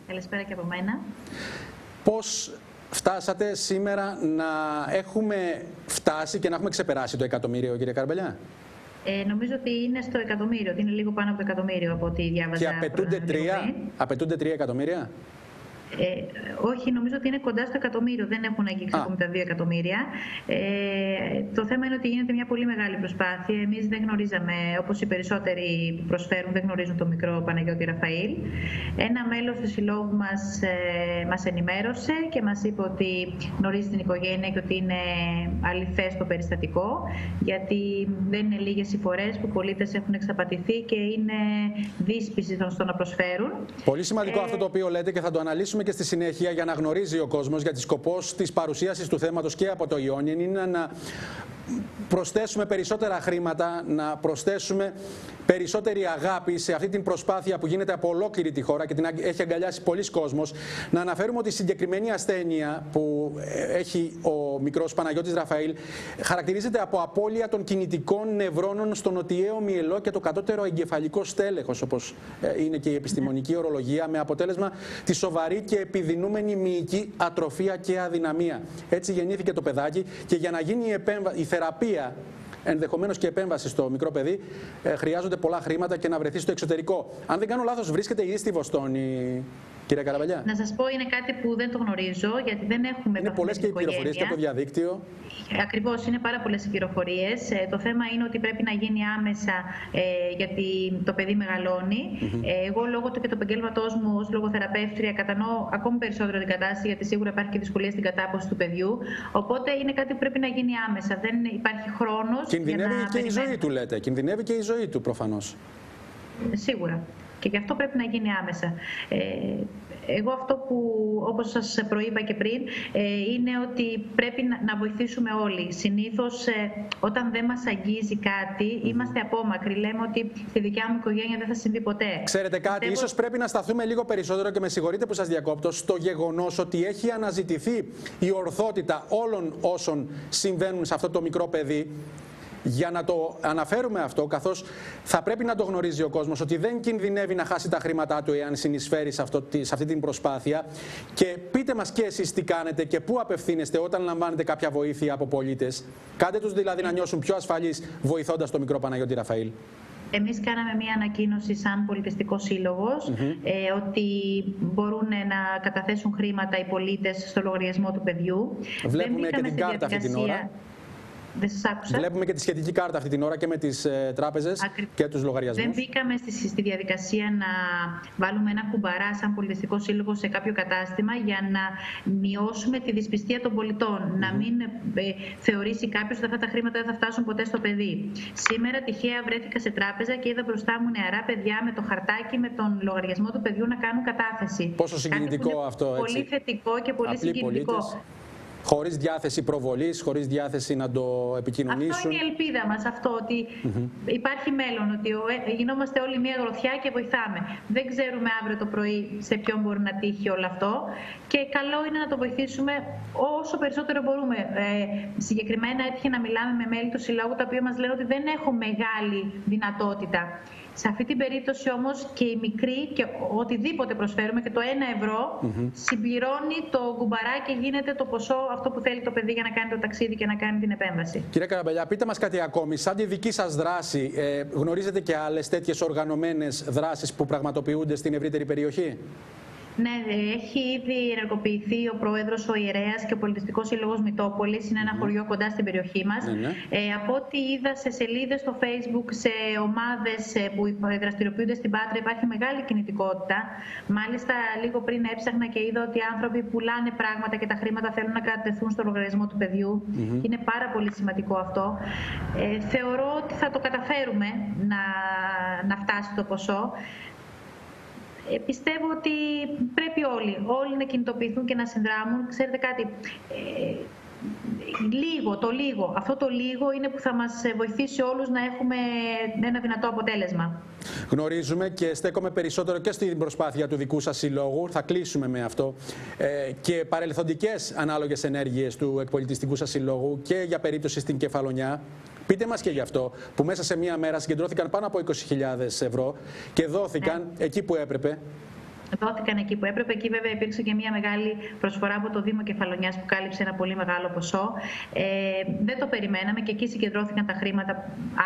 Καλησπέρα και από μένα. Πώς φτάσατε σήμερα να έχουμε φτάσει και να έχουμε ξεπεράσει το εκατομμύριο, κύριε Καρμπελιά; Ε, νομίζω ότι είναι στο εκατομμύριο, ότι είναι λίγο πάνω από το εκατομμύριο από ό,τι διάβαζα. Και απαιτούνται τρία, απαιτούνται τρία εκατομμύρια; Ε, όχι, νομίζω ότι είναι κοντά στο εκατομμύριο. Δεν έχουν αγγίξει ακόμη τα δύο εκατομμύρια. Ε, το θέμα είναι ότι γίνεται μια πολύ μεγάλη προσπάθεια. Εμείς δεν γνωρίζαμε, όπως οι περισσότεροι που προσφέρουν, δεν γνωρίζουν το μικρό Παναγιώτη Ραφαήλ. Ένα μέλος του συλλόγου μας ε, μας ενημέρωσε και μας είπε ότι γνωρίζει την οικογένεια και ότι είναι αληθές το περιστατικό. Γιατί δεν είναι λίγες οι φορές που πολίτες έχουν εξαπατηθεί και είναι δύσπιση στο να προσφέρουν. Πολύ σημαντικό ε, αυτό το οποίο λέτε και θα το αναλύσουμε και στη συνέχεια για να γνωρίζει ο κόσμος, γιατί σκοπός της παρουσίασης του θέματος και από το Ιόνιεν. Είναι να προσθέσουμε περισσότερα χρήματα, να προσθέσουμε περισσότερη αγάπη σε αυτή την προσπάθεια που γίνεται από ολόκληρη τη χώρα και την έχει αγκαλιάσει πολλοί κόσμος. Να αναφέρουμε ότι η συγκεκριμένη ασθένεια που ε, έχει ο μικρός Παναγιώτης Ραφαήλ χαρακτηρίζεται από απώλεια των κινητικών νευρώνων στο νοτιαίο μυελό και το κατώτερο εγκεφαλικό στέλεχος, όπως ε, είναι και η επιστημονική ορολογία, με αποτέλεσμα τη σοβαρή και επιδεινούμενη μυϊκή ατροφία και αδυναμία. Έτσι γεννήθηκε το παιδάκι και για να γίνει η, η θεραπεία ενδεχομένως και επέμβαση στο μικρό παιδί, ε, χρειάζονται πολλά χρήματα και να βρεθεί στο εξωτερικό. Αν δεν κάνω λάθος, βρίσκεται ήδη στη Βοστόνη Κύριε Καραβαλιά. Να σας πω, είναι κάτι που δεν το γνωρίζω, γιατί δεν έχουμε Είναι πολλές και οι πληροφορίες και από το διαδίκτυο. Ακριβώς, είναι πάρα πολλές οι πληροφορίες. Ε, το θέμα είναι ότι πρέπει να γίνει άμεσα, ε, γιατί το παιδί μεγαλώνει. ε, εγώ, λόγω του και του επαγγέλματός μου ως λογοθεραπεύτρια, κατανοώ ακόμη περισσότερο την κατάσταση, γιατί σίγουρα υπάρχει και δυσκολία στην κατάποση του παιδιού. Οπότε είναι κάτι που πρέπει να γίνει άμεσα. Δεν υπάρχει χρόνος. Κινδυνεύει για να και η ζωή του, λέτε. Κινδυνεύει και η ζωή του, προφανώς. Σίγουρα. Και γι' αυτό πρέπει να γίνει άμεσα. Ε, εγώ αυτό που, όπως σας προείπα και πριν, ε, είναι ότι πρέπει να, βοηθήσουμε όλοι. Συνήθως, ε, όταν δεν μας αγγίζει κάτι, είμαστε απόμακροι. Λέμε ότι στη δικιά μου οικογένεια δεν θα συμβεί ποτέ. Ξέρετε κάτι, Πιστεύω... ίσως πρέπει να σταθούμε λίγο περισσότερο και με συγχωρείτε που σας διακόπτω, στο γεγονός ότι έχει αναζητηθεί η ορθότητα όλων όσων συμβαίνουν σε αυτό το μικρό παιδί για να το αναφέρουμε αυτό, καθώς θα πρέπει να το γνωρίζει ο κόσμος ότι δεν κινδυνεύει να χάσει τα χρήματά του εάν συνεισφέρει σε, αυτό, σε αυτή την προσπάθεια. Και πείτε μας και εσείς τι κάνετε και πού απευθύνεστε όταν λαμβάνετε κάποια βοήθεια από πολίτες. Κάντε τους δηλαδή να νιώσουν πιο ασφαλείς βοηθώντας το μικρό Παναγιώτη Ραφαήλ. Εμείς κάναμε μία ανακοίνωση σαν πολιτιστικό ε, ότι μπορούν να καταθέσουν χρήματα οι πολίτες στο λογαριασμό του παιδιού. Βλέπουμε και την κάρτα αυτή την ώρα. Δεν σας άκουσα. Βλέπουμε και τη σχετική κάρτα αυτή την ώρα και με τις ε, τράπεζες και τους λογαριασμούς. Δεν μπήκαμε στη, στη διαδικασία να βάλουμε ένα κουμπαρά σαν πολιτιστικό σύλλογο σε κάποιο κατάστημα για να μειώσουμε τη δυσπιστία των πολιτών. Να μην ε, θεωρήσει κάποιος ότι αυτά τα χρήματα δεν θα φτάσουν ποτέ στο παιδί. Σήμερα τυχαία βρέθηκα σε τράπεζα και είδα μπροστά μου νεαρά παιδιά με το χαρτάκι με τον λογαριασμό του παιδιού να κάνουν κατάθεση. Πόσο συγκινητικό αυτό, έτσι. Πολύ θετικό και πολύ Απλή συγκινητικό. Πολίτες χωρίς διάθεση προβολής, χωρίς διάθεση να το επικοινωνήσουν. Αυτό είναι η ελπίδα μας, αυτό ότι υπάρχει μέλλον, ότι γινόμαστε όλοι μία γροθιά και βοηθάμε. Δεν ξέρουμε αύριο το πρωί σε ποιον μπορεί να τύχει όλο αυτό και καλό είναι να το βοηθήσουμε όσο περισσότερο μπορούμε. Ε, συγκεκριμένα έτυχε να μιλάμε με μέλη του Συλλόγου τα οποία μας λένε ότι δεν έχουν μεγάλη δυνατότητα σε αυτή την περίπτωση όμως και η μικρή και οτιδήποτε προσφέρουμε και το 1 ευρώ συμπληρώνει το κουμπαρά και γίνεται το ποσό αυτό που θέλει το παιδί για να κάνει το ταξίδι και να κάνει την επέμβαση. Κύριε Καραμπελιά, πείτε μας κάτι ακόμη. Σαν τη δική σας δράση, ε, γνωρίζετε και άλλες τέτοιες οργανωμένες δράσεις που πραγματοποιούνται στην ευρύτερη περιοχή; Ναι, έχει ήδη ενεργοποιηθεί ο πρόεδρος, ο ιερέας και ο πολιτιστικός σύλλογος Μητόπολης. Είναι ένα χωριό κοντά στην περιοχή μας. Ναι, ναι. ε, από ό,τι είδα σε σελίδες στο Facebook, σε ομάδες ε, που δραστηριοποιούνται στην Πάτρα, υπάρχει μεγάλη κινητικότητα. Μάλιστα, λίγο πριν έψαχνα και είδα ότι οι άνθρωποι πουλάνε πράγματα και τα χρήματα θέλουν να κατευθούν στο λογαριασμό του παιδιού. Είναι πάρα πολύ σημαντικό αυτό. Ε, θεωρώ ότι θα το καταφέρουμε να, να φτάσει το ποσό. Ε, πιστεύω ότι πρέπει όλοι, όλοι να κινητοποιηθούν και να συνδράμουν. Ξέρετε κάτι, ε, λίγο, το λίγο. Αυτό το λίγο είναι που θα μας βοηθήσει όλους να έχουμε ένα δυνατό αποτέλεσμα. Γνωρίζουμε και στέκομαι περισσότερο και στην προσπάθεια του δικού σας συλλόγου, θα κλείσουμε με αυτό, ε, και παρελθοντικές ανάλογες ενέργειες του εκπολιτιστικού σας συλλόγου και για περίπτωση στην Κεφαλονιά. Πείτε μας και γι' αυτό, που μέσα σε μία μέρα συγκεντρώθηκαν πάνω από 20.000 ευρώ και δόθηκαν ναι. εκεί που έπρεπε δόθηκαν εκεί που έπρεπε. Εκεί βέβαια υπήρξε και μια μεγάλη προσφορά από το Δήμο Κεφαλονιάς που κάλυψε ένα πολύ μεγάλο ποσό. Ε, δεν το περιμέναμε και εκεί συγκεντρώθηκαν τα χρήματα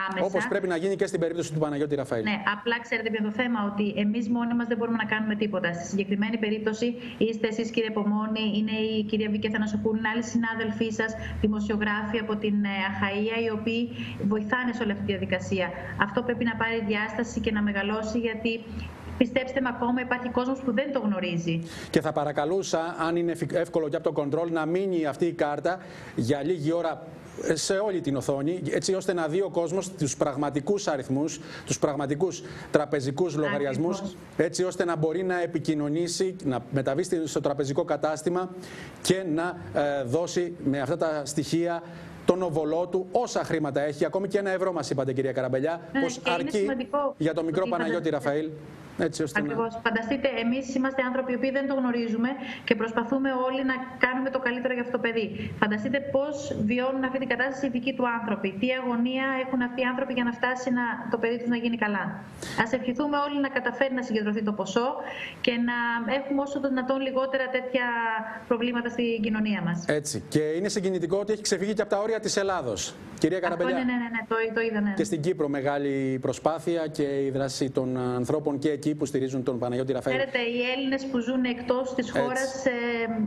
άμεσα. Όπως πρέπει να γίνει και στην περίπτωση του Παναγιώτη Ραφαήλ. Ναι, απλά ξέρετε ποιο είναι το θέμα, ότι εμείς μόνοι μας δεν μπορούμε να κάνουμε τίποτα. Στη συγκεκριμένη περίπτωση είστε εσείς κύριε Πομόνη, είναι η κυρία Βίκε Θανασοπούλου, είναι άλλοι συνάδελφοί σας, δημοσιογράφοι από την ε, Αχαία, οι οποίοι βοηθάνε σε όλη αυτή τη διαδικασία. Αυτό πρέπει να πάρει διάσταση και να μεγαλώσει, γιατί Πιστέψτε με, ακόμα υπάρχει κόσμος που δεν το γνωρίζει. Και θα παρακαλούσα, αν είναι εύκολο και από το κοντρόλ, να μείνει αυτή η κάρτα για λίγη ώρα σε όλη την οθόνη, έτσι ώστε να δει ο κόσμος τους πραγματικούς αριθμούς, τους πραγματικούς τραπεζικούς λογαριασμούς, έτσι ώστε να μπορεί να επικοινωνήσει, να μεταβεί στο τραπεζικό κατάστημα και να ε, δώσει με αυτά τα στοιχεία τον οβολό του, όσα χρήματα έχει, ακόμη και ένα ευρώ μας είπατε κυρία Καραμπελιά, ναι, πως αρκεί για το μικρό Παναγιώτη Ραφαήλ. Έτσι ώστε Ακριβώς. Να... Φανταστείτε, εμείς είμαστε άνθρωποι οι οποίοι δεν το γνωρίζουμε και προσπαθούμε όλοι να κάνουμε το καλύτερο για αυτό το παιδί. Φανταστείτε πώς βιώνουν αυτή την κατάσταση οι δικοί του άνθρωποι. Τι αγωνία έχουν αυτοί οι άνθρωποι για να φτάσει να, το παιδί τους να γίνει καλά. Α ευχηθούμε όλοι να καταφέρει να συγκεντρωθεί το ποσό και να έχουμε όσο το δυνατόν λιγότερα τέτοια προβλήματα στην κοινωνία μας. Έτσι. Και είναι συγκινητικό ότι έχει ξεφύγει και από τα όρια της Ελλάδος. Κυρία Καραμπελιά. Ναι, ναι, ναι, το, το είδα, ναι. Και στην Κύπρο μεγάλη προσπάθεια και η δράση των ανθρώπων και εκεί που στηρίζουν τον Παναγιώτη Ραφαήλ. Ξέρετε, οι Έλληνες που ζουν εκτός της χώρας ε,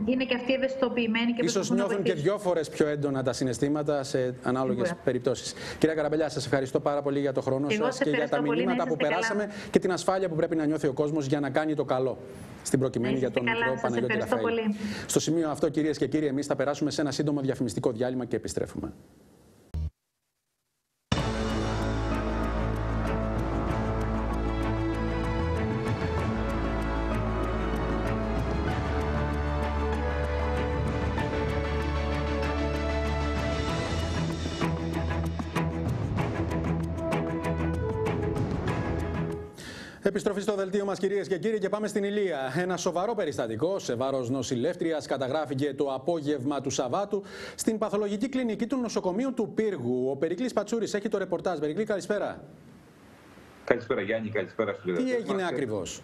είναι και αυτοί ευαισθητοποιημένοι και ίσως νιώθουν και δυο φορές πιο έντονα τα συναισθήματα σε ανάλογες περιπτώσεις. Κυρία Καραμπελιά, σας ευχαριστώ πάρα πολύ για το χρόνο σας και για τα μηνύματα που περάσαμε και την ασφάλεια που πρέπει να νιώθει ο κόσμος για να κάνει το καλό στην προκειμένη για τον μικρό Παναγιώτη Ραφαήλ. Στο σημείο αυτό, κυρίες και κύριοι, εμείς θα περάσουμε σε ένα σύντομο διαφημιστικό διάλειμμα και επιστρέφουμε. Επιστροφή στο δελτίο μας, κυρίες και κύριοι, και πάμε στην Ηλία. Ένα σοβαρό περιστατικό σε βάρος νοσηλεύτριας καταγράφηκε το απόγευμα του Σαββάτου στην παθολογική κλινική του νοσοκομείου του Πύργου. Ο Περικλής Πατσούρης έχει το ρεπορτάζ. Περικλή, καλησπέρα. Καλησπέρα, Γιάννη, καλησπέρα στους Τι έγινε ακριβώς;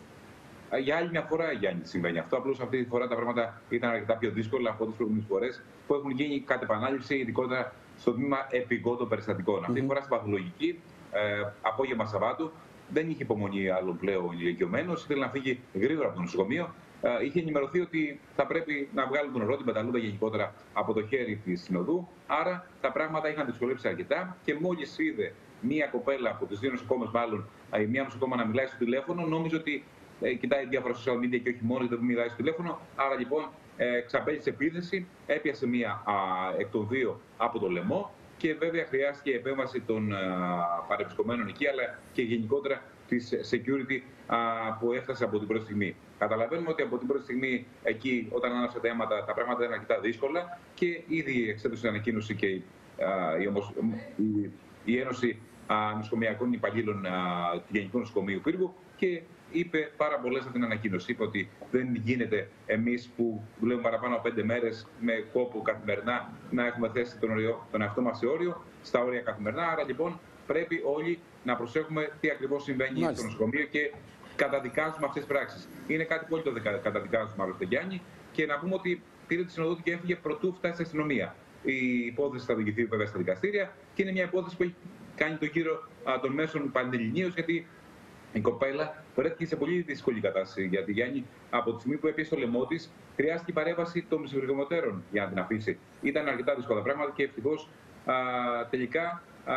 Για άλλη μια φορά, Γιάννη, συμβαίνει αυτό. Απλώς αυτή τη φορά τα πράγματα ήταν αρκετά πιο δύσκολα από τις προηγούμενες φορές που έχουν γίνει κατ' επανάληψη, ειδικότερα στο τμήμα επιγόντων περιστατικών. Mm -hmm. Αυτή τη φορά στην παθολογική, ε, απόγευμα Σαββάτου, δεν είχε υπομονή άλλο πλέον ηλικιωμένος, ήθελε να φύγει γρήγορα από το νοσοκομείο. Ε, είχε ενημερωθεί ότι θα πρέπει να βγάλουν τον νερό, την πεταλούδα γενικότερα από το χέρι της συνοδού. Άρα τα πράγματα είχαν δυσκολέψει αρκετά και μόλις είδε μία κοπέλα από τι δύο νοσοκόμε, μάλλον η μία νοσοκόμα να μιλάει στο τηλέφωνο, νόμιζε ότι ε, κοιτάει διάφορα social media και όχι μόνο, δεν μιλάει στο τηλέφωνο. Άρα λοιπόν ε, ξαπέλυσε επίθεση, έπιασε μία α, εκ των δύο από το λαιμό και βέβαια χρειάστηκε η επέμβαση των παρεμπισκομένων εκεί, αλλά και γενικότερα της security που έφτασε από την πρώτη στιγμή. Καταλαβαίνουμε ότι από την πρώτη στιγμή εκεί, όταν άναψε τα αίματα, τα πράγματα ήταν αρκετά δύσκολα και ήδη εξέδωσε ανακοίνωση και η, η, η Ένωση Νοσοκομιακών Υπαλλήλων του Γενικού Νοσοκομείου Πύργου και είπε πάρα πολλές από την ανακοίνωση. Είπε ότι δεν γίνεται εμείς που δουλεύουμε παραπάνω από πέντε μέρες με κόπο καθημερινά να έχουμε θέσει τον, οριο, τον εαυτό μας σε όριο, στα όρια καθημερινά. Άρα λοιπόν πρέπει όλοι να προσέχουμε τι ακριβώς συμβαίνει Μάλιστα. στο νοσοκομείο και καταδικάζουμε αυτές τις πράξεις. Είναι κάτι που όλοι το καταδικάζουμε, άλλωστε Γιάννη, και να πούμε ότι πήρε τη συνοδό και έφυγε πρωτού φτάσει στην αστυνομία. Η υπόθεση θα διηγηθεί βέβαια στα δικαστήρια και είναι μια υπόθεση που έχει κάνει το γύρο των μέσων πανελληνίως, γιατί η κοπέλα βρέθηκε σε πολύ δύσκολη κατάσταση για τη Γιάννη. Από τη στιγμή που έπιασε το λαιμό της, χρειάστηκε η παρέμβαση των μισοβρυγωματέρων για να την αφήσει. Ήταν αρκετά δύσκολα πράγματα και ευτυχώς τελικά α,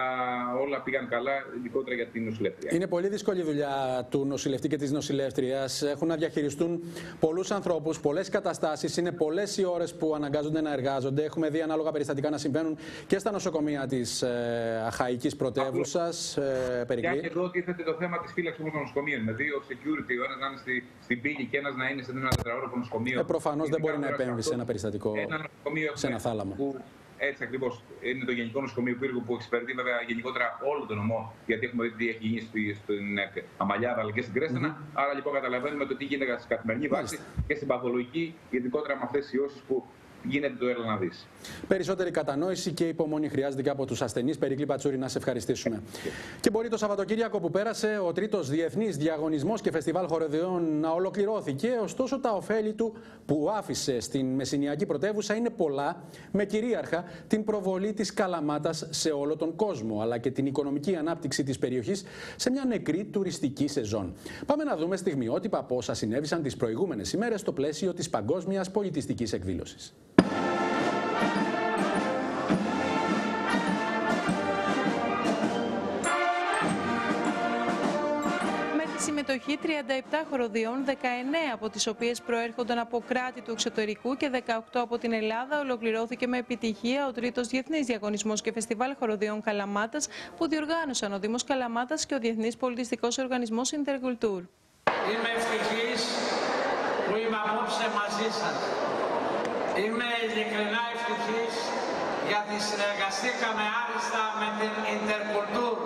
όλα πήγαν καλά, ειδικότερα για την νοσηλεύτρια. Είναι πολύ δύσκολη η δουλειά του νοσηλευτή και της νοσηλεύτριας. Έχουν να διαχειριστούν πολλούς ανθρώπους, πολλές καταστάσεις. Είναι πολλές οι ώρες που αναγκάζονται να εργάζονται. Έχουμε δει ανάλογα περιστατικά να συμβαίνουν και στα νοσοκομεία της ε, αχαϊκή πρωτεύουσας. Ε, και εδώ τίθεται το θέμα της φύλαξης των νοσοκομείων. Με δύο security, ο ένας να είναι στη, στην πύλη και ένας να είναι σε ένα τετραόροφο νοσοκομείο. Ε, Προφανώς δεν μπορεί να επέμβει σε ένα περιστατικό, ένα σε ένα θάλαμο. Που Έτσι ακριβώς. Είναι το Γενικό Νοσοκομείο Πύργου που εξυπηρετεί βέβαια γενικότερα όλο τον νομό, γιατί έχουμε δει τι έχει γίνει στην ε, Αμαλιάδα αλλά και στην Κρέστανα. Άρα λοιπόν καταλαβαίνουμε το τι γίνεται στην καθημερινή βάση και στην παθολογική, ειδικότερα με αυτές τις ιώσεις που γίνεται το έργο να δεις. Περισσότερη κατανόηση και υπομονή χρειάζεται και από τους ασθενείς. Περικλή Πατσούρη, να σε ευχαριστήσουμε. Και μπορεί το Σαββατοκύριακο που πέρασε ο τρίτος διεθνής διαγωνισμός και φεστιβάλ χορεδιών να ολοκληρώθηκε. Ωστόσο, τα ωφέλη του που άφησε στην Μεσσηνιακή πρωτεύουσα είναι πολλά, με κυρίαρχα την προβολή της Καλαμάτας σε όλο τον κόσμο, αλλά και την οικονομική ανάπτυξη της περιοχής σε μια νεκρή τουριστική σεζόν. Πάμε να δούμε στιγμιότυπα από όσα συνέβησαν τις προηγούμενες ημέρες στο πλαίσιο της Παγκόσμιας Πολιτιστικής Εκδήλωσης. Συμμετοχή 37 χοροδιών, 19 από τις οποίες προέρχονταν από κράτη του εξωτερικού και 18 από την Ελλάδα, ολοκληρώθηκε με επιτυχία ο τρίτος Διεθνής Διαγωνισμός και Φεστιβάλ Χοροδιών Καλαμάτας που διοργάνωσαν ο Δήμος Καλαμάτας και ο Διεθνής Πολιτιστικός Οργανισμός Interculture. Είμαι ευτυχής που είμαι απόψε μαζί σας. Είμαι ειλικρινά ευτυχής γιατί συνεργαστήκαμε άριστα με την Interculture.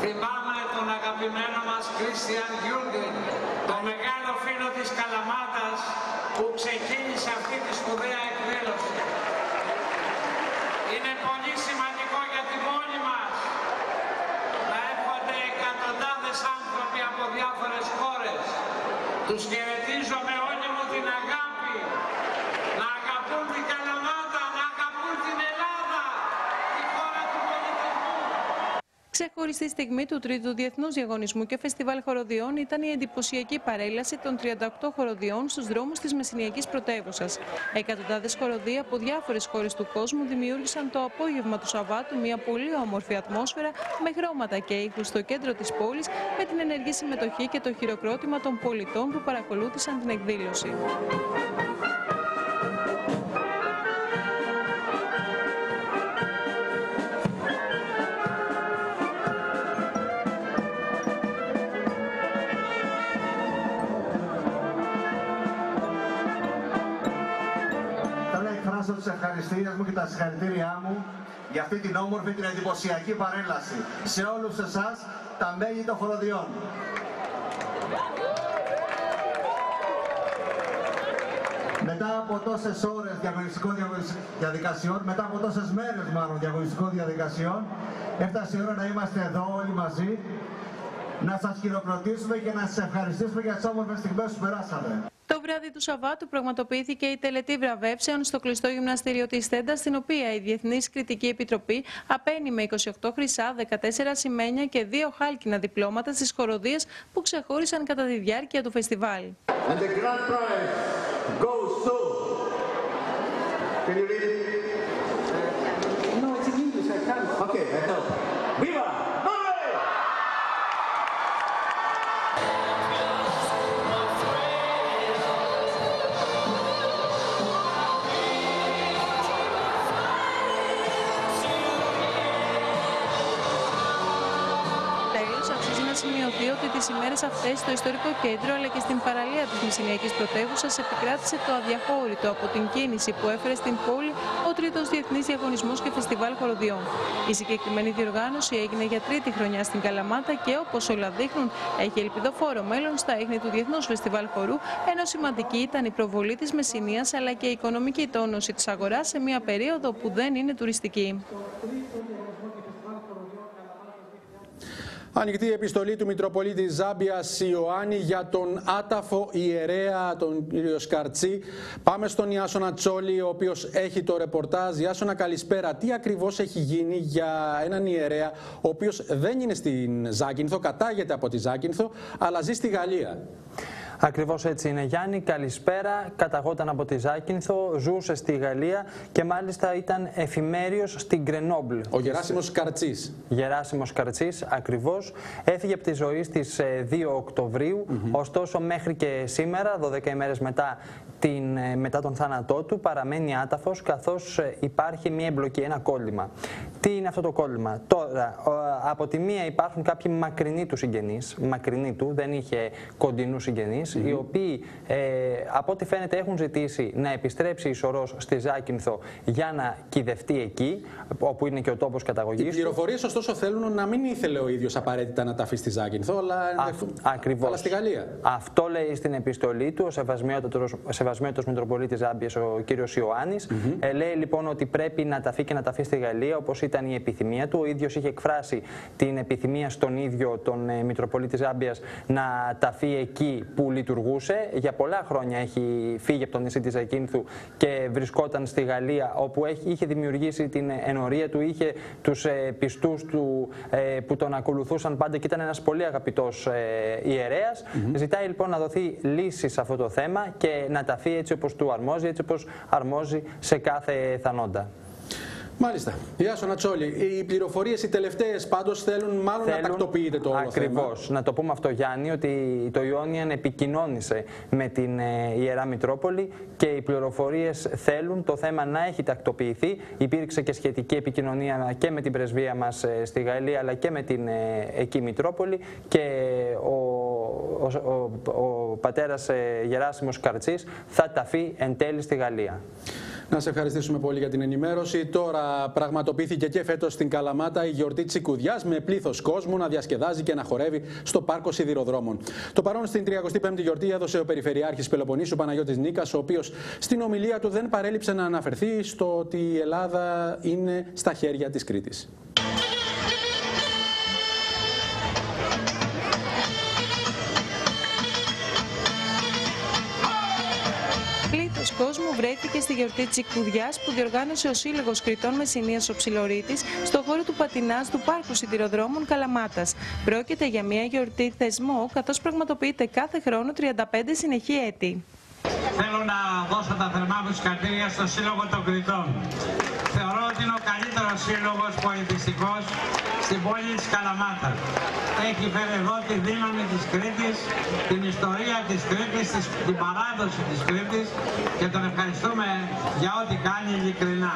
Θυμάμαι τον αγαπημένο μας Κρίστιαν Γιούγκεν, το μεγάλο φίλο της Καλαμάτας που ξεκίνησε αυτή τη σπουδαία εκδήλωση. Είναι πολύ σημαντικό για την πόλη μας να έρχονται εκατοντάδες άνθρωποι από διάφορες χώρες. Τους χαιρετίζω Ξεχωριστή στιγμή του τρίτου Διεθνούς Διαγωνισμού και Φεστιβάλ Χοροδιών ήταν η εντυπωσιακή παρέλαση των 38 χοροδιών στους δρόμους της Μεσσηνιακής πρωτεύουσας. Εκατοντάδες χοροδοί από διάφορες χώρες του κόσμου δημιούργησαν το απόγευμα του Σαββάτου μια πολύ όμορφη ατμόσφαιρα με χρώματα και ήχου στο κέντρο της πόλης, με την ενεργή συμμετοχή και το χειροκρότημα των πολιτών που παρακολούθησαν την εκδήλωση. Εκφράσω τι ευχαριστίες μου και τα συγχαρητήριά μου για αυτή την όμορφη, την εντυπωσιακή παρέλαση. Σε όλους εσάς, τα μέλη των χοροδιών. Μετά από τόσες ώρες διαγωνιστικών διαδικασιών, μετά από τόσες μέρες μάλλον διαγωνιστικών διαδικασιών, έφτασε η ώρα να είμαστε εδώ όλοι μαζί, να σας χειροκροτήσουμε και να σας ευχαριστήσουμε για τις όμορφες στιγμές που περάσαμε. Το βράδυ του Σαββάτου πραγματοποιήθηκε η τελετή βραβεύσεων στο κλειστό γυμναστήριο της Στέντα, στην οποία η Διεθνής Κριτική Επιτροπή απένει με 28 χρυσά, 14 σημαίνια και 2 χάλκινα διπλώματα στις χοροδίες που ξεχώρισαν κατά τη διάρκεια του φεστιβάλ. And the grand prize goes to. Can you σημειωθεί ότι τι ημέρε αυτές στο ιστορικό κέντρο αλλά και στην παραλία της Μεσσηνιακή πρωτεύουσα επικράτησε το αδιαχώρητο από την κίνηση που έφερε στην πόλη ο τρίτος Διεθνής Διαγωνισμός και Φεστιβάλ Χοροδιών. Η συγκεκριμένη διοργάνωση έγινε για τρίτη χρονιά στην Καλαμάτα και όπως όλα δείχνουν, έχει ελπιδοφόρο μέλλον στα ίχνη του Διεθνούς Φεστιβάλ Χορού, ενώ σημαντική ήταν η προβολή της Μεσσηνίας αλλά και η οικονομική τόνωση της αγοράς σε μια περίοδο που δεν είναι τουριστική. Ανοιχτή επιστολή του Μητροπολίτη Ζάμπια Ιωάννη για τον άταφο ιερέα, τον κύριο Σκαρτσί. Πάμε στον Ιάσονα Τσόλη, ο οποίος έχει το ρεπορτάζ. Ιάσονα, καλησπέρα. Τι ακριβώς έχει γίνει για έναν ιερέα, ο οποίος δεν είναι στην Ζάκυνθο, κατάγεται από τη Ζάκυνθο, αλλά ζει στη Γαλλία. Ακριβώς έτσι είναι, Γιάννη. Καλησπέρα. Καταγόταν από τη Ζάκυνθο, ζούσε στη Γαλλία και μάλιστα ήταν εφημέριος στην Γκρενόμπλ. Ο Γεράσιμος Καρτσής. Γεράσιμος Καρτσής, ακριβώς. Έφυγε από τη ζωή στις 2 Οκτωβρίου. Ωστόσο, μέχρι και σήμερα, 12 ημέρες μετά, την, ε, μετά τον θάνατό του, παραμένει άταφος καθώς ε, υπάρχει μία εμπλοκή, ένα κόλλημα. Τι είναι αυτό το κόλλημα; Τώρα, ο, από τη μία υπάρχουν κάποιοι μακρινοί του συγγενείς, μακρινοί του, δεν είχε κοντινούς συγγενείς, οι οποίοι ε, από ό,τι φαίνεται έχουν ζητήσει να επιστρέψει η Σωρός στη Ζάκυνθο για να κυδευτεί εκεί, όπου είναι και ο τόπος καταγωγής. Οι πληροφορίες, ωστόσο, θέλουν να μην ήθελε ο ίδιος απαραίτητα να τα αφήσει στη Ζάκυνθο, αλλά, Ακριβώς. αλλά στη Γαλλία. Αυτό λέει στην επιστολή του ο Σεβασμιότατο Μητροπολίτης Ζάμπιας, ο κύριος Ιωάννης. ε, λέει λοιπόν ότι πρέπει να ταφεί και να ταφεί στη Γαλλία, όπως ήταν η επιθυμία του. Ο ίδιος είχε εκφράσει την επιθυμία στον ίδιο τον ε, Μητροπολίτη Ζάμπιας να ταφεί εκεί που λειτουργούσε. Για πολλά χρόνια έχει φύγει από το νησί της Ζακίνθου και βρισκόταν στη Γαλλία, όπου έχει, είχε δημιουργήσει την ενορία του, είχε τους ε, πιστούς του ε, που τον ακολουθούσαν πάντα και ήταν ένας πολύ αγαπητός ε, ιερέας. Ζητάει λοιπόν να δοθεί λύση σε αυτό το θέμα και να ταφεί έτσι όπως του αρμόζει, έτσι όπως αρμόζει σε κάθε θανόντα. Μάλιστα. Γεια σου, Νατσόλη. Οι πληροφορίες, οι τελευταίες πάντως θέλουν μάλλον να τακτοποιείται το όλο Ακριβώς. Να το πούμε αυτό, Γιάννη, ότι το Ιόνιαν επικοινώνησε με την ε, Ιερά Μητρόπολη και οι πληροφορίες θέλουν το θέμα να έχει τακτοποιηθεί. Υπήρξε και σχετική επικοινωνία και με την πρεσβεία μας στη Γαλλία, αλλά και με την ε, εκεί Μητρόπολη. Και ο, ο, ο, ο πατέρας ε, Γεράσιμος Καρτσής θα ταφεί εν τέλει στη Γαλλία. Να σε ευχαριστήσουμε πολύ για την ενημέρωση. Τώρα πραγματοποιήθηκε και φέτος στην Καλαμάτα η γιορτή Τσικουδιάς με πλήθος κόσμου να διασκεδάζει και να χορεύει στο πάρκο Σιδηροδρόμων. Το παρόν στην 35η γιορτή έδωσε ο Περιφερειάρχης Πελοποννήσου Παναγιώτης Νίκας, ο οποίος στην ομιλία του δεν παρέλειψε να αναφερθεί στο ότι η Ελλάδα είναι στα χέρια της Κρήτης. Κόσμου βρέθηκε στη γιορτή Τσικουδιά που διοργάνωσε ο Σύλλογος Κρητών Μεσηνία ο Ψιλορίτης στο χώρο του Πατινάς του Πάρκου Σιδηροδρόμων Καλαμάτας. Πρόκειται για μια γιορτή θεσμό, καθώς πραγματοποιείται κάθε χρόνο 35 συνεχή έτη. Θέλω να δώσω τα θερμά μου συγχαρητήρια στο Σύλλογο των Κρητών. Θεωρώ ότι είναι ο καλύτερος σύλλογος πολιτιστικός στην πόλη της Καλαμάτας. Έχει φέρει εδώ τη δύναμη της Κρήτης, την ιστορία της Κρήτης, της- την παράδοση της Κρήτης και τον ευχαριστούμε για ό,τι κάνει ειλικρινά.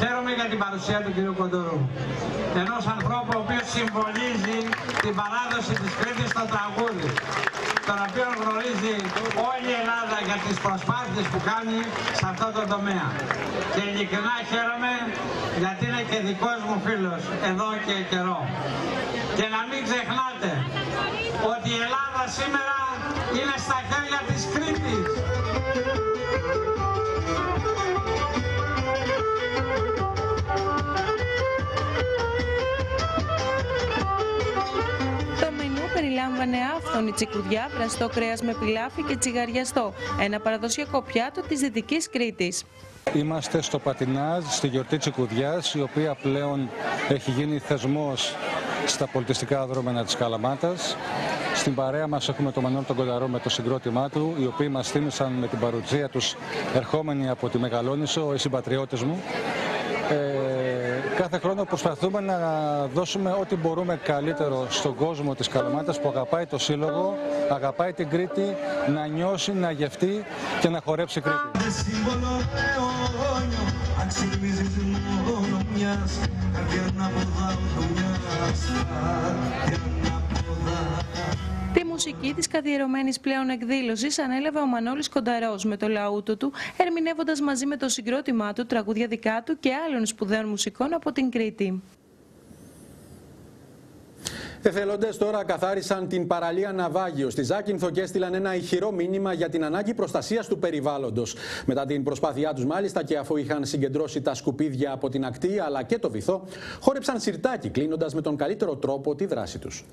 Χαίρομαι για την παρουσία του κ. Κοντορού. Ενός ανθρώπου ο οποίος συμβολίζει την παράδοση της Κρήτης στο τραγούδι τον οποίο γνωρίζει όλη η Ελλάδα για τις προσπάθειες που κάνει σε αυτό το τομέα. Και ειλικρινά χαίρομαι γιατί είναι και δικός μου φίλος εδώ και καιρό. Και να μην ξεχνάτε ότι η Ελλάδα σήμερα είναι στα χέρια της Κρήτης. Περιλάμβανε άφθονη τσικουδιά, βραστό κρέας με πιλάφι και τσιγαριαστό, ένα παραδοσιακό πιάτο της Δυτικής Κρήτης. Είμαστε στο Πατινάζ, στη γιορτή Τσικουδιάς, η οποία πλέον έχει γίνει θεσμός στα πολιτιστικά δρόμενα της Καλαμάτας. Στην παρέα μας έχουμε τον Μανώλη τον Κονταρό με το συγκρότημά του, οι οποίοι μας θύμισαν με την παρουσία τους ερχόμενοι από τη Μεγαλόνισο, οι συμπατριώτες μου. Ε, κάθε χρόνο προσπαθούμε να δώσουμε ό,τι μπορούμε καλύτερο στον κόσμο της Καλαμάτας που αγαπάει το Σύλλογο, αγαπάει την Κρήτη, να νιώσει, να γευτεί και να χορέψει Κρήτη. σύμβολο μουσική της καθιερωμένης πλέον εκδήλωσης ανέλαβε ο Μανώλης Κονταρός με το λαούτο του, ερμηνεύοντας μαζί με το συγκρότημά του τραγούδια δικά του και άλλων σπουδαίων μουσικών από την Κρήτη. Εθελοντές τώρα καθάρισαν την παραλία Ναυάγιο στη Ζάκυνθο και έστειλαν ένα ηχηρό μήνυμα για την ανάγκη προστασίας του περιβάλλοντος. Μετά την προσπάθειά τους μάλιστα και αφού είχαν συγκεντρώσει τα σκουπίδια από την ακτή αλλά και το βυθό, χόρεψαν σιρτάκι κλείνοντας με τον καλύτερο τρόπο τη δράση τους.